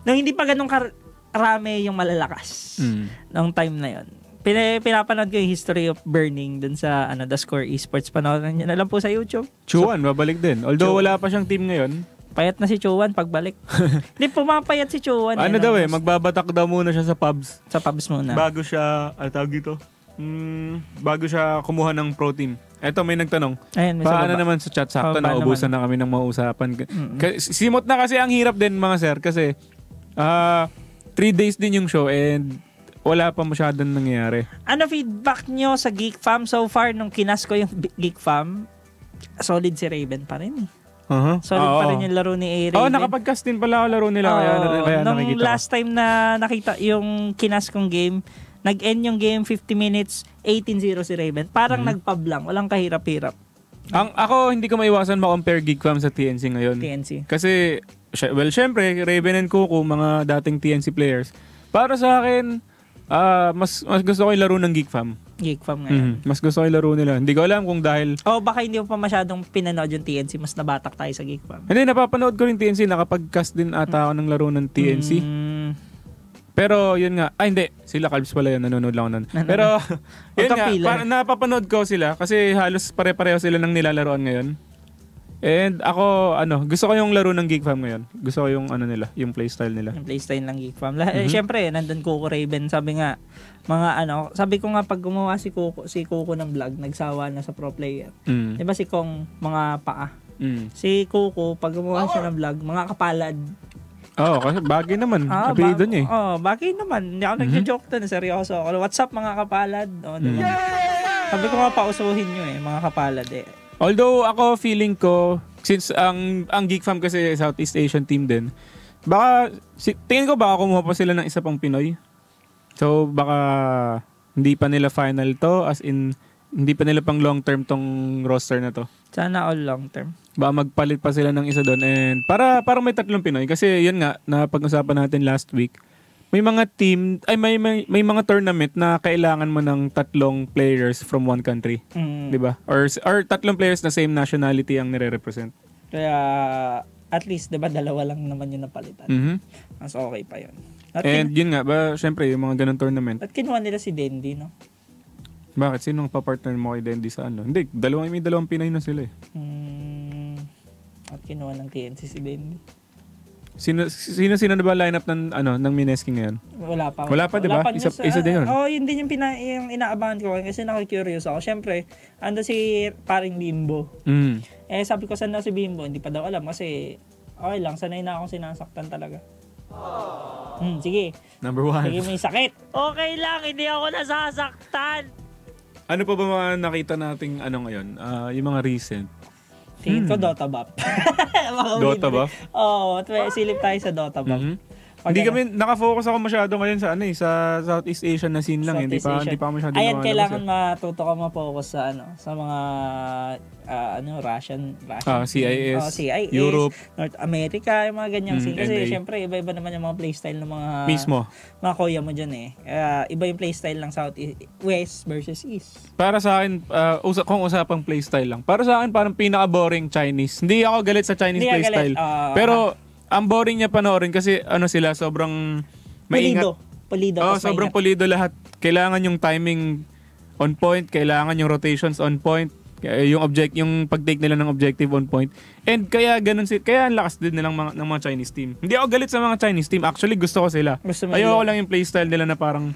nung hindi pa ganun karami yung malalakas. mm. Nung time na yon. Pina, pinapanood ko yung history of Burning dun sa ano, The Score Esports. Panoorin nyo na lang po sa YouTube. Chuan, babalik din. Although Chuan. wala pa siyang team ngayon. Payat na si Chuan pagbalik. <laughs> Hindi, pumapayat si Chuan. ano eh, daw no? eh, magbabatak daw muna siya sa pubs. Sa pubs muna. Bago siya, ano tawag dito? Mm, bago siya kumuha ng pro team. Eto, may nagtanong. Ayun, may Paano naman sa chat? Sakto Oh, na, paano ubusan na kami ng mausapan. Mm-mm. Ka- Simot na kasi ang hirap din mga sir kasi ah three days din yung show and wala pa masyadong nangyayari. Ano feedback nyo sa Geek Fam so far nung kinas ko yung Geek Fam? Solid si Raven pa rin eh. Uh-huh. Solid pa rin yung laro ni Oo, Raven. nakapag-cast din pala ako laro nila kaya, Oo, kaya nung nakikita last time na nakita yung kinas kong game, nag-end yung game 50 minutes, 18-0 si Raven. Parang Mhm. nagpab lang, walang kahirap-hirap. ko. Ang, ako, hindi ko maiwasan ma-compare Geek Fam sa TNC ngayon. TNC. Kasi, well, syempre, Raven and Kuku, mga dating TNC players. Para sa akin, ah mas, mas gusto ko yung laro ng Geek Fam. Geek Fam ngayon. Mhm. Mas gusto ko yung laro nila. Hindi ko alam kung dahil O baka hindi mo pa masyadong pinanood yung TNC, mas nabatak tayo sa Geek Fam. Hindi, napapanood ko rin TNC. Nakapag-cast din ata ako ng laro ng TNC. Mm, Pero yun nga, ay hindi, sila Calbs pala yun, nanonood lang ako nun. Pero <laughs> yun nga, para, napapanood ko sila kasi halos pare-pareho sila ng nilalaroan ngayon. And ako, ano, gusto ko yung laro ng Geek Fam ngayon. Gusto ko yung ano nila, yung playstyle nila. Yung playstyle ng Geek Fam. Lah- eh. Siyempre, nandun Coco Raven. Sabi nga, mga ano, sabi ko nga pag gumawa si Coco, si Coco ng vlog, nagsawa na sa pro player. Mm. Di ba si Kong, mga paa? Mm. Si Coco, pag gumawa siya ng vlog, mga kapalad. Oo, kasi bagay naman. Ah, apelido niya eh. Oh, bagay naman. Hindi ako Mhm. nagjo-joke doon. Seryoso ako. What's up mga kapalad? Oh, di ba? Sabi ko nga pausuhin nyo eh, mga kapalad eh. Although ako feeling ko since ang ang Geek Fam kasi Southeast Asian team din. Baka si, tingin ko baka kumuha pa sila ng isa pang Pinoy. So baka hindi pa nila final to as in hindi pa nila pang long term tong roster na to. Sana all long term. Baka magpalit pa sila ng isa doon and para para may tatlong Pinoy kasi yun nga na pag-usapan natin last week. May mga team ay may, may may mga tournament na kailangan mo ng tatlong players from one country. Mm. 'di ba? Or or tatlong players na same nationality ang nire-represent. Kaya, at least, di ba, dalawa lang naman yung napalitan. Mhm. Mas okay pa yun. At, And yun nga, ba, syempre, yung mga ganun tournament. at kinuha nila si Dendi, no? Bakit? Sino ang papartner mo kay Dendi sa ano? Hindi, dalawang, may dalawang Pinay na sila eh. Mm, at kinuha ng TNC si Dendi. Sino, sino, sino na ba lineup ng, ano, ng Mineski ngayon? Wala pa. Wala pa, di ba? Isa- isa din yun. Oo, oh, yun din yung, pina, yung inaabangan ko kasi nakikurious ako. Siyempre, ando si paring Bimbo. Mm. Eh, sabi ko saan na si Bimbo, hindi pa daw alam kasi okay lang, sanay na akong sinasaktan talaga. Hmm, sige. Number one. Sige, may sakit. <laughs> Okay lang, hindi ako nasasaktan. Ano pa ba mga nakita nating ano ngayon? Ah, yung mga recent. Tingin ko Dota Hmm. Dota win- <laughs> ba? Oo, oh, silip tayo sa Dota Bap. Mhm. Hindi kami, nakafocus ako masyado ngayon sa ano eh, sa Southeast Asian na scene lang. eh. Hindi pa, Southeast hindi pa ako masyado Ayan, lumalabas kailangan eh. matuto ka ma-focus sa ano, sa mga ah, ano, Russian, Russian. Ah, CIS, Oh, CIS, Europe. North America, yung mga ganyang Mm, scene. Kasi NA. syempre, iba-iba naman yung mga playstyle ng mga Mismo. mga kuya mo dyan eh. Kaya iba yung playstyle ng South West versus East. Para sa akin, uh, usa- kung usapang playstyle lang. Para sa akin, parang pinaka-boring Chinese. Hindi ako galit sa Chinese Hindi ka playstyle. galit, ah, pero, ang boring niya panoorin kasi ano sila, sobrang maingat. Pulido. Pulido. Oh, sobrang maingat. pulido lahat. Kailangan yung timing on point, kailangan yung rotations on point, yung object yung pag-take nila ng objective on point. And kaya ganun si kaya ang lakas din nilang mga ng mga Chinese team. Hindi ako galit sa mga Chinese team. Actually, gusto ko sila. Ayoko nila. lang yung playstyle nila na parang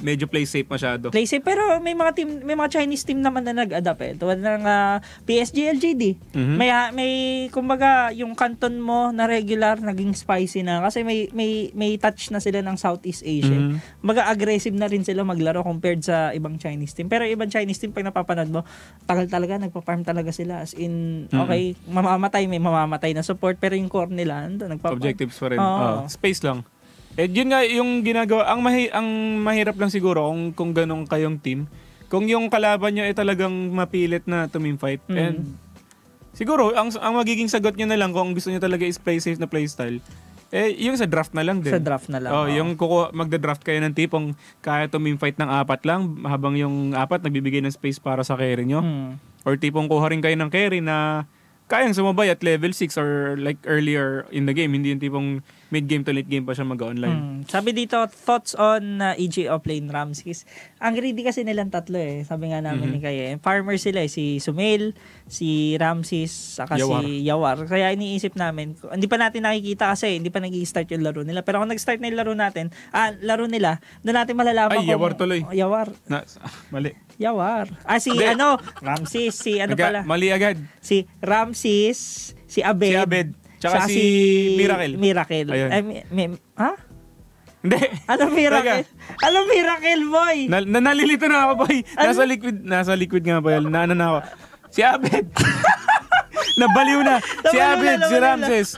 medyo play safe masyado. Play safe, pero may mga team, may mga Chinese team naman na nag-adapt eh. Tulad ng ah, PSG LGD. Mhm. May ah, may kumbaga yung canton mo na regular naging spicy na kasi may may may touch na sila ng Southeast Asia. Mhm. Kumbaga aggressive na rin sila maglaro compared sa ibang Chinese team. Pero ibang Chinese team pag napapanood mo, tagal talaga nagpa-farm talaga sila as in Mhm. okay, mamamatay may mamamatay na support pero yung core nila nagpa Objectives pa rin. Oo. Ah, space lang. Eh yun nga yung ginagawa, ang mahi, ang mahirap lang siguro kung kung ganong kayong team. Kung yung kalaban niyo ay talagang mapilit na tumim fight Mm. and siguro ang ang magiging sagot niyo na lang kung gusto niyo talaga is play safe na playstyle. Eh yung sa draft na lang din. sa draft na lang. Oh, oo. yung kuku magda-draft kayo ng tipong kaya tumim fight ng apat lang habang yung apat nagbibigay ng space para sa carry nyo. Hmm. Or tipong kuha rin kayo ng carry na kayang sumabay at level 6 or like earlier in the game. Hindi yung tipong mid-game to late game pa siya mag-online. Hmm. Sabi dito, thoughts on uh, EG offlane Ramses. Ang greedy kasi nilang tatlo eh. Sabi nga namin Mhm. ni Kaya. Farmer sila eh. Si Sumail, si Ramses, saka Yawar. si Yawar. Kaya iniisip namin, hindi pa natin nakikita kasi hindi pa nag start yung laro nila. Pero kung nag-start na yung laro natin, ah, laro nila, doon natin malalaman Ay, Yawar tuloy. Oh, Yawar. Na, mali. Yawar. Ah, si ano, Ramses, si ano Aga- pala? Mali agad. Si Ramses, si Abed. Si Abed. Tsaka saka si Miracle. Miracle. Ayun. Ay, mi- mi- ha? Hindi. Ano miracle? Ano miracle, boy? Na, na, nalilito na ako, boy. Nasa liquid, nasa liquid nga yun? Na, ano na ako. Si Abed. <laughs> Nabaliw na. Si Abed, si. Ramses.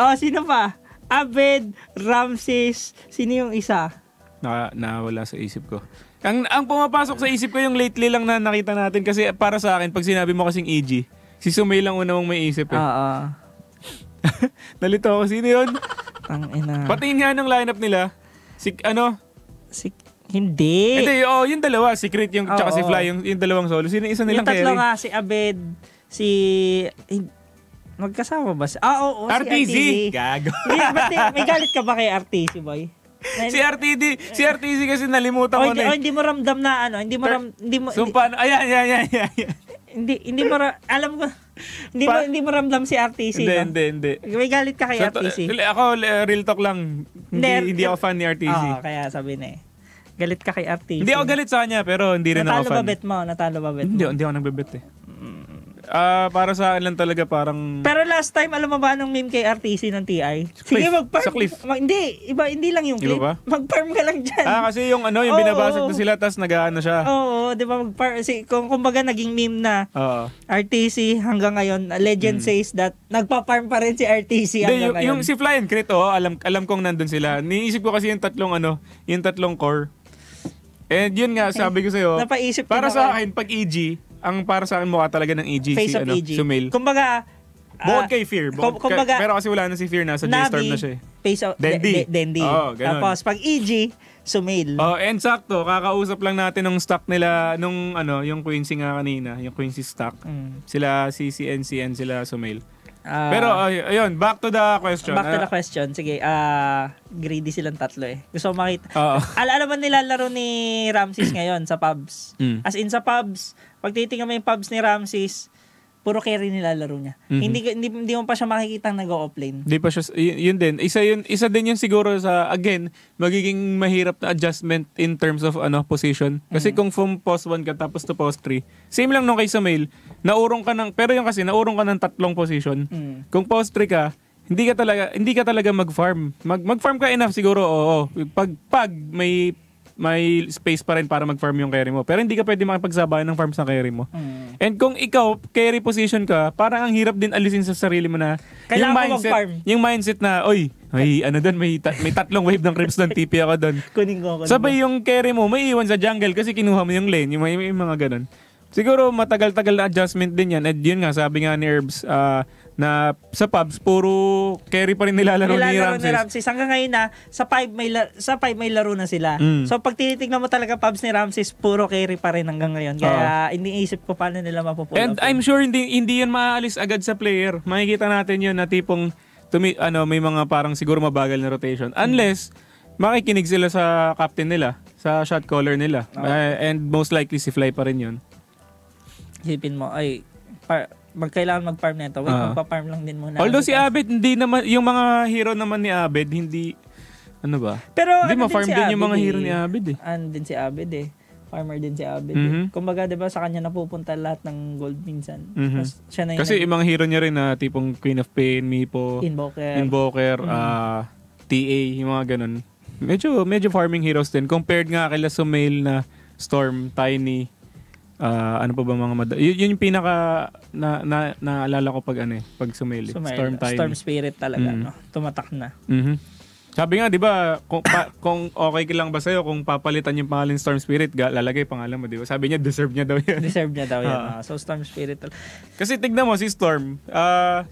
Oh, sino pa? Abed, Ramses, sino yung isa? Na, nawala sa isip ko. Ang, ang pumapasok sa isip ko yung lately lang na nakita natin kasi para sa akin, pag sinabi mo kasing EG, si Sumay lang una mong may isip eh. Oo. <laughs> Nalito ako, sino yun? Ang ina. Patingin nga ng lineup nila, si ano, Si, hindi. hindi, oh, yung dalawa, Secret yung, tsaka Oo. si Fly, yung, yung dalawang solo. Sino isa yung nilang tatlo carry? nga, si Abed, si... Magkasama ba? si- Ah, oo, oo, si RTZ! RTZ. Gago. Di- <laughs> may <laughs> galit ka ba kay RTZ, boy? si RTD, si RTC kasi nalimutan oh, ko hindi, na oh, hindi mo ramdam na ano, hindi mo ram, hindi mo, hindi? Ayan, ayan, ayan, ayan. ayan. hindi, hindi mo, ra- alam ko, <laughs> hindi mo, hindi mo ramdam si RTC, Hindi, no? hindi, hindi. May galit ka kay So, to- RTC. li- ako, real talk lang. Hindi, Hindi, hindi ako fan ni RTC. Oo, kaya sabi na eh. Galit ka kay RTC. Hindi ako galit sa kanya, pero hindi rin Natalo ako fan. ba bet mo? Natalo ba bet Hindi, mo? hindi ako nagbebet eh. Ah, para sa akin lang talaga parang... Pero last time, alam mo ba anong meme kay RTC ng TI? Sige, Cliff. mag-farm. Sa Cliff. Ma- hindi, iba, hindi lang yung Iba clip. ba? Mag-farm ka lang dyan. ah, kasi yung ano, yung Oo, binabasag oo. na sila, tapos nag-ano siya. Oo, di ba? Mag-farm. Si, kung kumbaga naging meme na Oo. RTC hanggang ngayon, legend says that nagpa-farm pa rin si RTC Hmm. Hindi, hanggang yung, ngayon. yung si Fly and Crit, oh, alam, alam kong nandun sila. Niisip ko kasi yung tatlong ano, yung tatlong core. And yun nga, sabi ko sa'yo, Napaisip para sa akin, pag EG, ang para sa akin mukha talaga ng EG Face si, of ano, EG. Sumail. Kumbaga, Bukod ah, kay Fear. Bukod, kumbaga, pero kasi wala na si Fear, nasa J-Storm na siya eh. Face of Dendi. De- De- Dendi. Oo, ganun. Tapos, pag EG, Sumail. Oh, and sakto, kakausap lang natin ng stock nila nung ano, yung Quincy nga kanina, yung Quincy stock. Mm. Sila CCNCN sila Sumail. Ah, Pero ay- ayun, back to the question. back to the Ah, question. Sige, ah greedy silang tatlo eh. Gusto ko makita. Oo. Al alam mo nilalaro ni Ramses ngayon sa pubs. Mm. As in sa pubs, pag titingnan mo yung pubs ni Ramses, puro carry nilalaro niya. Mhm. Hindi, hindi hindi mo pa siya makikita nag-offlane. Di pa siya, yun, yun din. Isa yun, isa din yun siguro sa, again, magiging mahirap na adjustment in terms of ano position. Kasi kung from post 1 ka tapos to post 3, same lang nung kay Samail, naurong ka ng, pero yung kasi, naurong ka ng tatlong position. Mm. Kung post 3 ka, hindi ka talaga hindi ka talaga mag-farm. Mag mag-farm ka enough siguro. Oo. Pag pag may may space pa rin para mag-farm yung carry mo. Pero hindi ka pwede makipagsabayan ng farm sa carry mo. Mm. And kung ikaw, carry position ka, parang ang hirap din alisin sa sarili mo na Kailangan yung mindset, mag-farm. yung mindset na, oy, may ano doon, may, ta- may tatlong wave ng creeps doon, TP ako doon. <laughs> Kunin ko, kunin Sabay yung carry mo, may iwan sa jungle kasi kinuha mo yung lane, yung, may, may mga ganun. Siguro matagal-tagal na adjustment din yan. At yun nga, sabi nga ni Herbs, ah, na sa pubs, puro carry pa rin nilalaro, Nilalaro ni ni Ramses. Ramses. Hanggang ngayon na, sa 5 may, la- sa five may laro na sila. Mm. So pag tinitignan mo talaga pubs ni Ramses, puro carry pa rin hanggang ngayon. Kaya iniisip ko paano nila mapupull And. I'm sure hindi hindi yan maaalis agad sa player. Makikita natin yun na tipong tumi, ano, may mga parang siguro mabagal na rotation. Unless makikinig sila sa captain nila, sa shot caller nila. Uh, and most likely si Fly pa rin yun. Isipin mo, ay, par, magkailangan mag-farm nito. Wait, Ah. magpa-farm lang din muna. Although si Abed, hindi naman, yung mga hero naman ni Abed, hindi, ano ba? Pero Hindi ano ma-farm din, si din yung mga Abed hero eh. ni Abed eh. Ano din si Abed eh. Farmer din si Abed Mhm. eh. Kumbaga, di ba, sa kanya napupunta lahat ng gold minsan. Mhm. Tapos siya na Kasi yung mga hero niya rin na tipong Queen of Pain, Mipo, invoker. Invoker, Mhm. ah, TA, yung mga ganun. Medyo, medyo farming heroes din. Compared nga kay Sumail na Storm, Tiny, ah, ano pa ba mga mad- y- yun yung pinaka na, na, naalala ko pag ano eh, pag Sumail. eh. Sumail. Storm, Tiny. Storm spirit talaga, Mhm. no? Tumatak na. Mhm. Sabi nga, di ba, kung, pa- kung okay ka lang ba sa'yo, kung papalitan yung pangalan Storm Spirit, ga- lalagay pangalan mo, di ba? Sabi niya, deserve niya daw yan. Deserve niya daw yan. <laughs> Ah. ah. So, Storm Spirit. tal- Kasi tignan mo si Storm, ah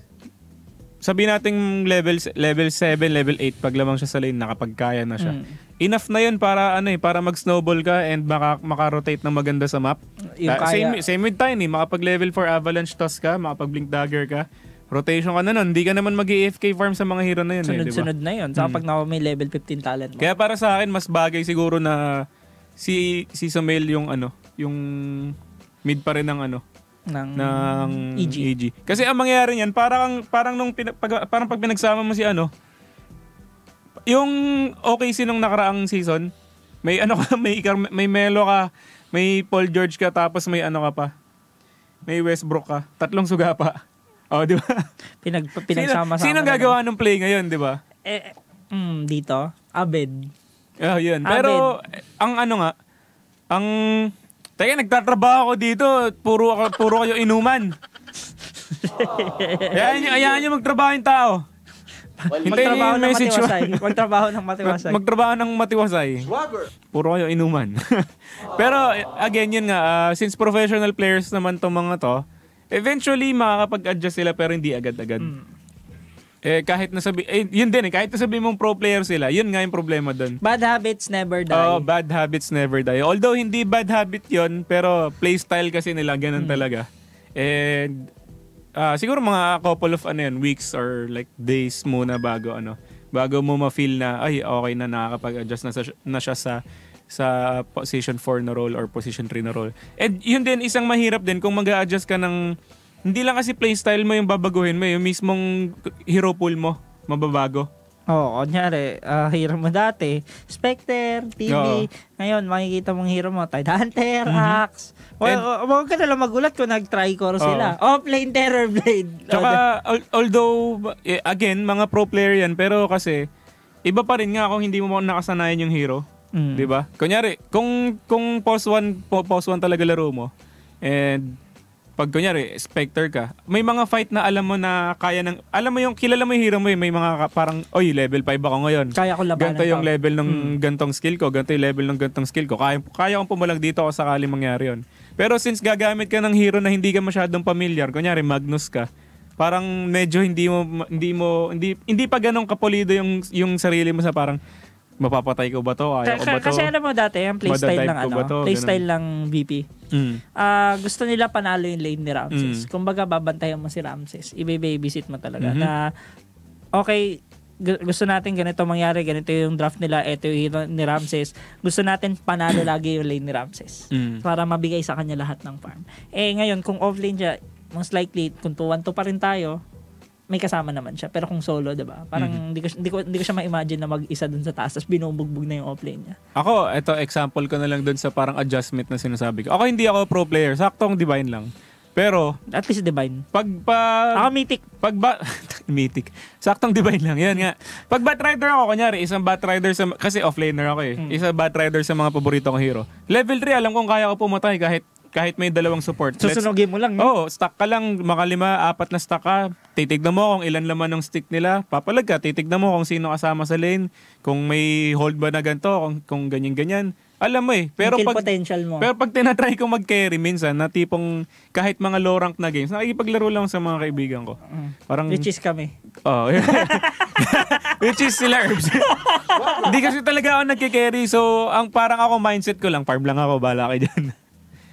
sabi nating level level 7, level 8 pag lamang siya sa lane nakapagkaya na siya. Mm. Enough na 'yun para ano eh, para mag-snowball ka and maka, maka-rotate ng maganda sa map. Yung Ah, kaya, same same with Tiny, makapag level 4 avalanche toss ka, makapag blink dagger ka. Rotation ka na nun. Hindi ka naman mag AFK farm sa mga hero na yun. eh, di ba? sunod-sunod na yun. Saka Mm. pag nakuha may level 15 talent mo. Kaya para sa akin, mas bagay siguro na si si Samuel yung ano, yung mid pa rin ng ano, ng, ng EG. EG. Kasi ang mangyayari niyan, parang parang nung pina- pag, parang pag pinagsama mo si ano, yung OKC nung nakaraang season, may ano ka, <laughs> may may Melo ka, may Paul George ka tapos may ano ka pa. May Westbrook ka, tatlong suga pa. <laughs> Oh, di ba? Pinag, Sino, pinagsama-sama. sino gagawa ng play ngayon, di ba? Eh, mm, dito, Abed. Oh, yun. Pero ang ano nga, ang Teka, nagtatrabaho ako dito. Puro, ako- puro kayo inuman. <laughs> Ayahan nyo, ayahan nyo magtrabaho yung tao. Nyo Magtrabaho yung ng message mo. matiwasay. Magtrabaho ng matiwasay. Magtrabaho ng matiwasay. Puro kayo inuman. <laughs> Pero again, yun nga, ah, since professional players naman tong mga to, eventually makakapag-adjust sila pero hindi agad-agad. Mm. Eh kahit nasabi, eh, yun din eh, kahit nasabi mong pro player sila, yun nga yung problema doon. Bad habits never die. Oh, bad habits never die. Although hindi bad habit 'yon, pero playstyle kasi nila ganun talaga. And ah, siguro mga couple of ano yan, weeks or like days muna bago ano, bago mo ma-feel na ay okay na nakakapag-adjust na, sa, na siya sa sa position 4 na role or position 3 na role. And yun din isang mahirap din kung mag-a-adjust ka ng hindi lang kasi playstyle mo yung babaguhin mo, yung mismong hero pool mo mababago. Oo, kunyari, uh, hero mo dati, Spectre, TV. Oo. Ngayon, makikita mong hero mo, Tide Hunter, Mhm. Axe. Well, And- huwag ka na lang magulat kung nag-tricore sila. Offlane Terror Blade. <laughs> Tsaka al- although eh, again mga pro player yan pero kasi iba pa rin nga kung hindi mo nakasanayan yung hero, Mm. 'di ba? Kunyari, kung kung pos 1 po, pos 1 talaga laro mo and pag kunyari Spectre ka, may mga fight na alam mo na kaya ng alam mo yung kilala mo yung hero mo, eh, may mga ka- parang oy level 5 ako ngayon. Kaya ko labanan Ganto yung to. level ng Mm. gantong skill ko, ganto yung level ng gantong skill ko. Kaya kaya kong pumalag dito kung sakali mangyari yon. Pero since gagamit ka ng hero na hindi ka masyadong familiar, kunyari Magnus ka, parang medyo hindi mo hindi mo hindi hindi pa ganong kapulido yung yung sarili mo sa parang mapapatay ko ba to? Kaya ko ba to? Kasi alam mo dati, ang playstyle ng ano, to? playstyle ng VP. Mm. Ah, gusto nila panalo yung lane ni Ramses. Mm. Kumbaga babantayan mo si Ramses. Ibe-babysit mo talaga Mhm. na okay, gu- gusto natin ganito mangyari, ganito yung draft nila, ito yung hero ni Ramses. Gusto natin panalo lagi yung lane ni Ramses Mm. para mabigay sa kanya lahat ng farm. Eh ngayon, kung offlane siya, most likely, kung 2-1-2 pa rin tayo, may kasama naman siya. Pero kung solo, 'di ba? Parang hindi ko hindi ko ko siya ma-imagine na mag-isa dun sa taas tapos binubugbog na yung offlane niya. Ako, ito example ko na lang dun sa parang adjustment na sinasabi ko. Ako hindi ako pro player, saktong divine lang. Pero At least divine. pag pa Ako mythic. Pag ba... <laughs> Mythic. Saktong divine lang. Yan nga. Pag bat rider ako, kunyari, isang bat rider sa... Kasi offlaner ako eh. Hmm. Isang bat rider sa mga paborito kong hero. Level 3, alam kong kaya ko pumatay kahit kahit may dalawang support. Susunogin mo lang. Oo, oh, stack ka lang, makalima, apat na stack ka. Titignan mo kung ilan laman ng stick nila. Papalag ka, titignan mo kung sino kasama sa lane. Kung may hold ba na ganito, kung, kung ganyan-ganyan. Alam mo eh. Pero pag, potential mo. pero pag tinatry ko mag-carry minsan, na tipong kahit mga low rank na games, nakikipaglaro lang sa mga kaibigan ko. Mm. Parang, Which is kami. oh, <laughs> which is sila herbs. <laughs> Hindi kasi talaga ako nagke-carry. So, ang parang ako mindset ko lang, farm lang ako, bala kayo dyan.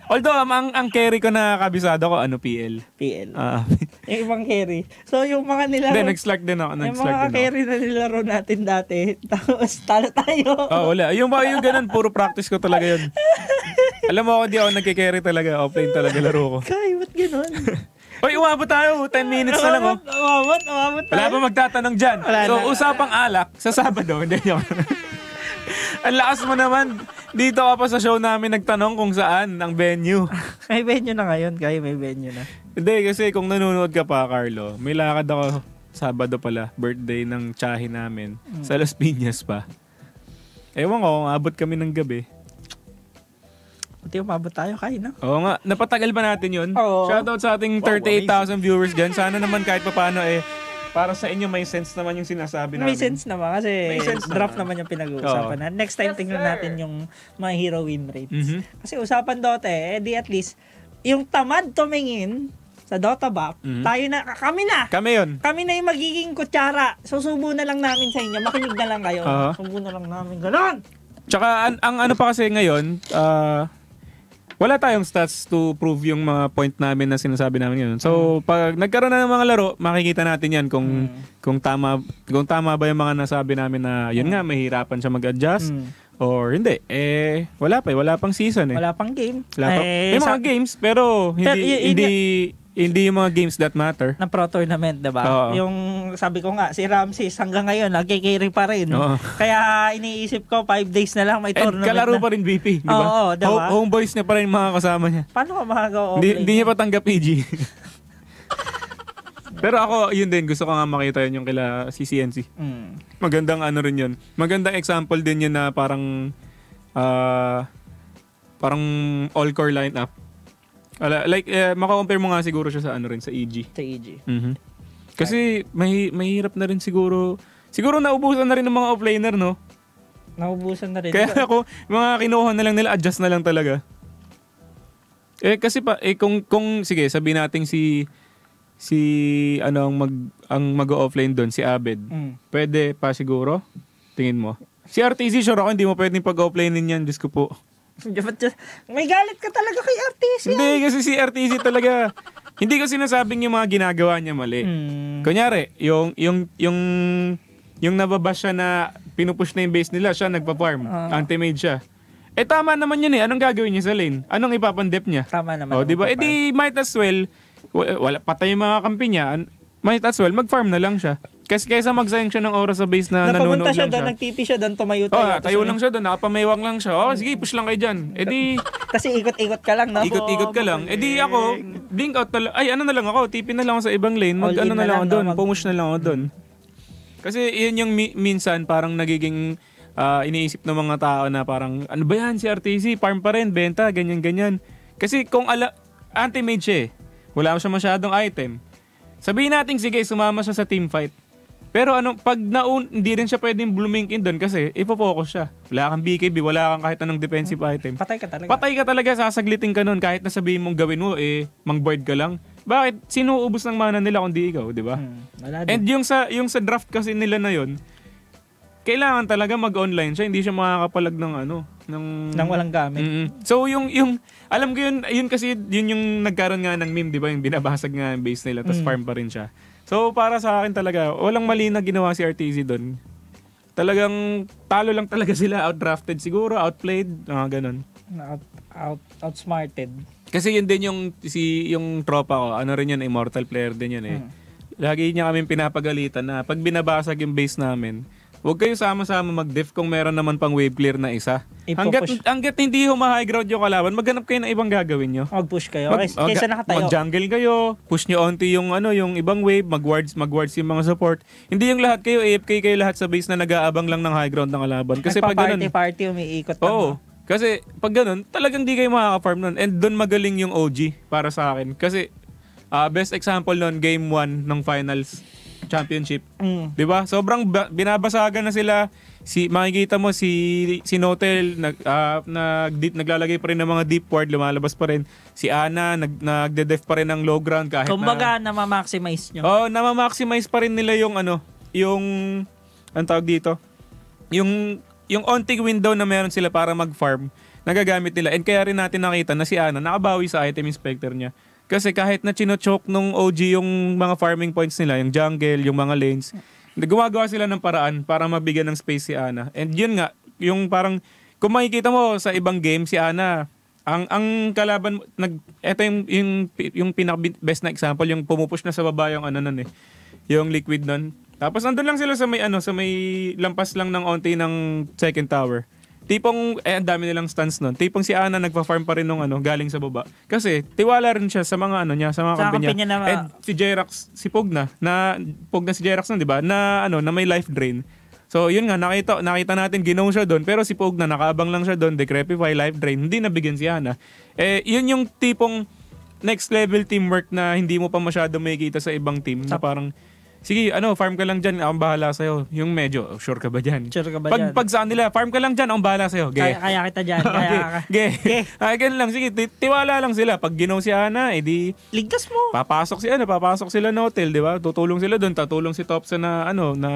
Although, ang, ang, ang carry ko na kabisado ko, ano, PL. PL. Ah, <laughs> yung ibang carry. So, yung mga nilaro, Hindi, nag-slack din ako. yung Nag-slack mga din ako. carry na nilaro natin dati, <laughs> tapos talo tayo. Oh, wala. Yung ba yung ganun, puro practice ko talaga yun. Alam mo ako, di ako nagke-carry talaga. Offline talaga laro ko. Kay, ba't ganun? <laughs> Oy, umabot tayo. 10 minutes na lang, oh. Umabot, umabot Wala tayo. pa magtatanong dyan. Wala so, na. usapang alak sa Sabado. Hindi nyo. Ang lakas mo naman. Dito ka pa sa show namin nagtanong kung saan ang venue. <laughs> May venue na ngayon, kay may venue na. Hindi, kasi kung nanonood ka pa, Carlo, may lakad ako Sabado pala, birthday ng tsahe namin. Sa Las Piñas pa. Ewan ko, kung abot kami ng gabi. Buti umabot tayo, kay, no? Oo nga, napatagal ba natin yun? Oo. Shoutout sa ating 38,000 viewers dyan. Sana naman kahit papaano eh, para sa inyo may sense naman yung sinasabi namin. May sense naman kasi May sense draft naman. naman yung pinag-uusapan na. Next time tingnan natin yung mga hero win rates. Mhm. Kasi usapan Dota eh, di at least yung tamad tumingin sa Dota Bap, Mhm. tayo na, kami na! Kami yun. Kami na yung magiging kutsara. Susubo na lang namin sa inyo. Makinig na lang kayo. <laughs> Oo. Subo na lang namin. Ganon! Tsaka an- ang ano pa kasi ngayon, ah, wala tayong stats to prove yung mga point namin na sinasabi namin yun. So, pag nagkaroon na ng mga laro, makikita natin yan kung kung tama kung tama ba yung mga nasabi namin na yun nga mahirapan siya mag-adjust Mm. or hindi. Eh wala pa, eh, wala pang season eh. Wala pang game. Wala pa. Eh, May mga sa- games pero hindi Pero y- yun hindi hindi yung mga games that matter. na pro tournament, 'di ba? Oo. Yung sabi ko nga si Ramses hanggang ngayon nagki-carry pa rin. Oo. Kaya iniisip ko 5 days na lang may And tournament. kalaro na. pa rin BP, di ba? Oo, diba? Home, homeboys niya pa rin mga kasama niya. Paano ka makagawa Hindi, hindi niya pa tanggap PG. <laughs> Pero ako, yun din, gusto ko nga makita yun yung kila CCNC. Mm. Magandang ano rin yun. Magandang example din yun na parang ah parang all-core lineup. Ala, like, eh, makakompare mo nga siguro siya sa ano rin, sa EG. Sa EG. Mhm. Kasi may mahirap na rin siguro. Siguro naubusan na rin ng mga offlaner, no? Naubusan na rin. Kaya ako, mga kinuha na lang nila, adjust na lang talaga. Eh kasi pa eh kung kung sige, sabihin natin si si ano ang mag ang mag-offline doon si Abed. Mm. Pwede pa siguro? Tingin mo? Si RTZ sure ako hindi mo pwedeng pag-offlinein yan, Diyos ko po. May galit ka talaga kay artist. Hindi kasi si RTZ talaga hindi ko sinasabing yung mga ginagawa niya mali. Mm. Kunyari, yung yung yung yung nababash siya na pinupush na yung base nila, siya nagpa-farm. Ah. Anti-mage siya. Eh tama naman yun eh. Anong gagawin niya sa lane? Anong ipapandep niya? Tama naman. Oh, di ba? Eh di might as well wala, patay yung mga kampi niya. Might as well mag-farm na lang siya. Kasi kaysa magsayang siya ng oras sa base na nanonood Napapunta siya lang doon, siya. nagtipi siya doon, tumayo Oh, tayo. tayo lang siya doon, nakapamaywang lang siya. Oh, sige, push lang kayo dyan. Di, Kasi ikot-ikot ka lang, no? ikot-ikot ka lang. Di ako, blink out talaga. Ay, ano na lang ako, tipin na lang ako sa ibang lane. Mag, ano na na lang ako doon? Mag- pumush na lang ako doon. Kasi yun yung mi- minsan parang nagiging ah, iniisip ng mga tao na parang, ano ba yan si RTC, farm pa rin, benta, ganyan-ganyan. Kasi kung ala, anti-mage eh. Wala siya masyadong item. Sabihin natin, sige, sumama siya sa team fight. Pero ano, pag naun, hindi rin siya pwedeng blooming in doon kasi ipofocus siya. Wala kang BKB, wala kang kahit anong defensive item. Patay ka talaga. Patay ka talaga, sasaglitin ka nun kahit na sabihin mong gawin mo, eh, mang-board ka lang. Bakit? Sino ubus ng mana nila kung di ikaw, di ba? Hmm, wala. And yung sa, yung sa draft kasi nila na yun, kailangan talaga mag-online siya, hindi siya makakapalag ng ano, ng... Nang walang gamit. Mm-mm. So yung, yung, alam ko yun, yun kasi, yun yung nagkaroon nga ng meme, di ba? Yung binabasag nga yung base nila, tapos Mm. farm pa rin siya. So para sa akin talaga, walang mali na ginawa si RTZ doon. Talagang talo lang talaga <laughs> sila, outdrafted siguro, outplayed, mga ganun. Out, out, outsmarted. Kasi yun din yung si yung tropa ko, ano rin yun, immortal player din yun eh. Mm. Lagi niya kami pinapagalitan na pag binabasag yung base namin, huwag kayo sama-sama mag-def kung meron naman pang wave clear na isa. Hanggat, hanggat hindi huma-high ground yung kalaban, maghanap kayo ng ibang gagawin nyo. Mag-push kayo. Mag, Kaysa- kaysa nakatayo. Mag-jungle kayo, push nyo onti yung ano, yung ibang wave, mag-wards, mag-wards yung mga support. Hindi yung lahat kayo, AFK kayo lahat sa base na nag-aabang lang ng high ground ng kalaban. Kasi pag ganun, Nagpa-party-party, umiikot lang. Oo. Kasi pag ganun, talagang di kayo makaka-farm nun. And doon magaling yung OG para sa akin. Kasi ah, best example nun, game 1 ng finals championship. Mm. 'Di ba? Sobrang ba- binabasagan na sila. Si makikita mo si si Notel nag ah, nag deep, naglalagay pa rin ng mga deep ward, lumalabas pa rin. Si Ana nag nagde-def pa rin ng low ground kahit Kumbaga, na na ma-maximize nyo. Oh, na maximize pa rin nila yung ano, yung ang tawag dito. Yung yung onting window na meron sila para mag-farm, nagagamit nila. And kaya rin natin nakita na si Ana nakabawi sa item inspector niya. Kasi kahit na chinochoke nung OG yung mga farming points nila, yung jungle, yung mga lanes, gumagawa sila ng paraan para mabigyan ng space si Ana. And yun nga, yung parang, kung makikita mo sa ibang game, si Ana, ang ang kalaban nag eto yung yung yung pinaka best na example yung pumupush na sa baba yung ano nun eh yung liquid nun tapos nandun lang sila sa may ano sa may lampas lang ng onti ng second tower tipong eh ang dami nilang stance nun tipong si Ana nagpa-farm pa rin nung ano galing sa baba kasi tiwala rin siya sa mga ano niya sa mga Sa kampi niya, na- and si Jerax si Pugna na Pugna si Jerax nun di ba na ano na may life drain So, yun nga, nakita, nakita natin, ginong siya doon. Pero si Pugna, nakaabang lang siya doon, decrepify, life drain. Hindi nabigyan si Ana. Eh, yun yung tipong next level teamwork na hindi mo pa masyado makikita sa ibang team. Na parang, sige, ano, farm ka lang dyan, akong bahala sa'yo. Yung medyo, sure ka ba dyan? Sure ka ba pag, dyan? Pag saan nila, farm ka lang dyan, akong bahala sa'yo. Ge. Kaya, kaya kita dyan. Kaya <laughs> ka. Ge. Ge. Ay, ganun lang. Sige, ti- tiwala lang sila. Pag ginaw si Ana, edi Ligtas mo. papasok si ano, papasok sila na hotel, di ba? Tutulong sila doon, tatulong si Topson na ano, na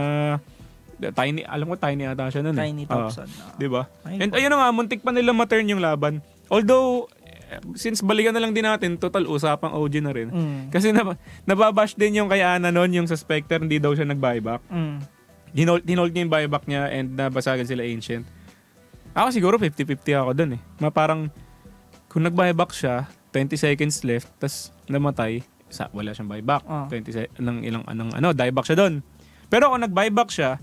tiny, alam ko tiny ata siya noon. Tiny Thompson. Oo. Di ba? And ayun na nga, muntik pa nila ma-turn yung laban. Although, eh, since balikan na lang din natin, total usapang OG na rin. Mm. Kasi na, nababash din yung kay Ana noon, yung sa Spectre, hindi daw siya nag-buyback. Mm. Dinold, dinold niya yung buyback niya and nabasagan sila Ancient. Ako siguro 50-50 ako dun eh. Ma parang, kung nag-buyback siya, 20 seconds left, tas namatay, sa, wala siyang buyback. Ah. 20 se- ng ilang anong ano, dieback siya doon. Pero kung nag-buyback siya,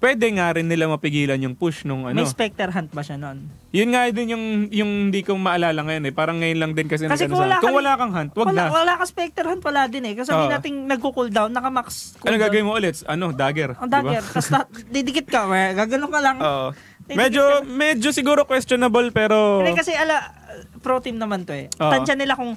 pwede nga rin nila mapigilan yung push nung ano. May Spectre Hunt ba siya nun? Yun nga din yung yung hindi ko maalala ngayon eh. Parang ngayon lang din kasi, Kasi kung wala kung wala kang hunt, wag wala, na. wala ka Spectre Hunt, wala din eh. Kasi sabi Oo. natin nagko-cooldown, naka-max Ano cooldown. gagawin mo ulit? Ano, dagger. Ang dagger. Tapos na, <laughs> didikit ka, we. Gagano ka lang. Oo. Didikit Medyo ka. medyo siguro questionable pero Hindi kasi ala, pro team naman to eh. Oo. Tansya nila kung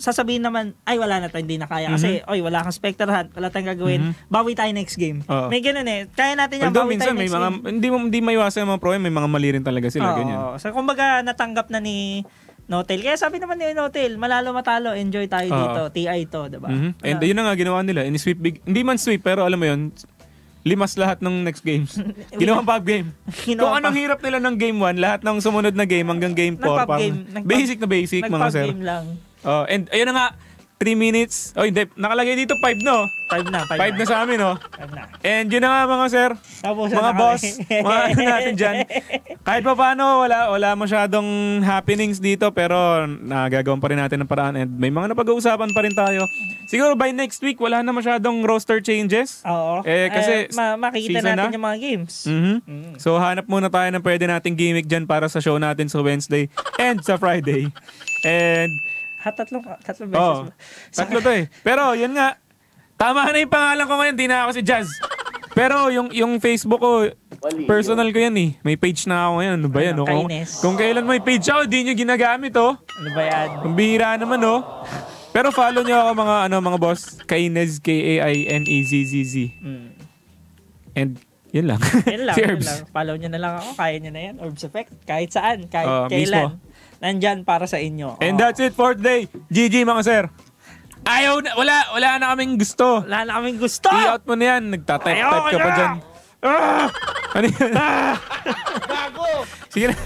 sasabihin naman, ay wala na to, hindi na kaya. Kasi, oy, wala kang Spectre Hunt, wala tayong gagawin. Mhm. Bawi tayo next game. Oo. May ganun eh. Kaya natin yan, Although bawi minsan tayo may next mga game. hindi hindi maiwasan yung mga pro, may mga mali rin talaga sila Oo. ganyan. So, kumbaga, natanggap na ni Notel. Kaya sabi naman ni Notel, malalo matalo, enjoy tayo dito. TI to, diba? Mhm. And yun na nga ginawa nila. In sweep big, hindi man sweep pero alam mo yun, limas lahat ng next games. <laughs> <laughs> Ginawang pub game. <laughs> Ginawa Kung anong hirap nila ng game 1, lahat ng sumunod na game hanggang game 4, Nag-pub parang game. Nag-pub- basic na basic mga sir. game lang. Oh, and ayun na nga, 3 minutes. Oh, hindi. Nakalagay dito 5 no? 5 na, 5 5 na sa amin, no? 5 na. And yun na nga mga sir. Tapos mga na boss, mga <laughs> ano natin dyan. Kahit pa paano, wala, wala masyadong happenings dito pero nagagawan pa rin natin ng paraan and may mga napag-uusapan pa rin tayo. Siguro by next week, wala na masyadong roster changes. Oo. Eh, kasi ma- makikita natin na. yung mga games. Mhm. Mm. So hanap muna tayo ng pwede nating gimmick dyan para sa show natin sa Wednesday and sa Friday. And Ha, tatlong, tatlong beses. Oh, ba? tatlo to eh. <laughs> Pero yun nga, tama na yung pangalan ko ngayon, di na ako si Jazz. Pero yung yung Facebook ko, personal ko yan eh. May page na ako ngayon. Ano ba yan? Ano, oh? Kung, kung kailan may page ako, di nyo ginagamit oh. Ano ba yan? Ang bihira naman oh. Pero follow nyo ako mga ano mga boss. Kainez, K-A-I-N-E-Z-Z-Z. Mm. And yun lang. Yan lang, <laughs> si yan Herbs. lang. Follow nyo na lang ako. Kaya nyo na yan. Orbs Effect. Kahit saan. Kahit Oo, kailan. mismo. Nandyan para sa inyo. And that's it for today. GG mga sir. Ayaw na, wala, wala na kaming gusto. Wala na kaming gusto! I-out mo na yan. Nagtatype Ayaw type ka ko pa dyan. Ah! Ano yan? Gago! Sige na.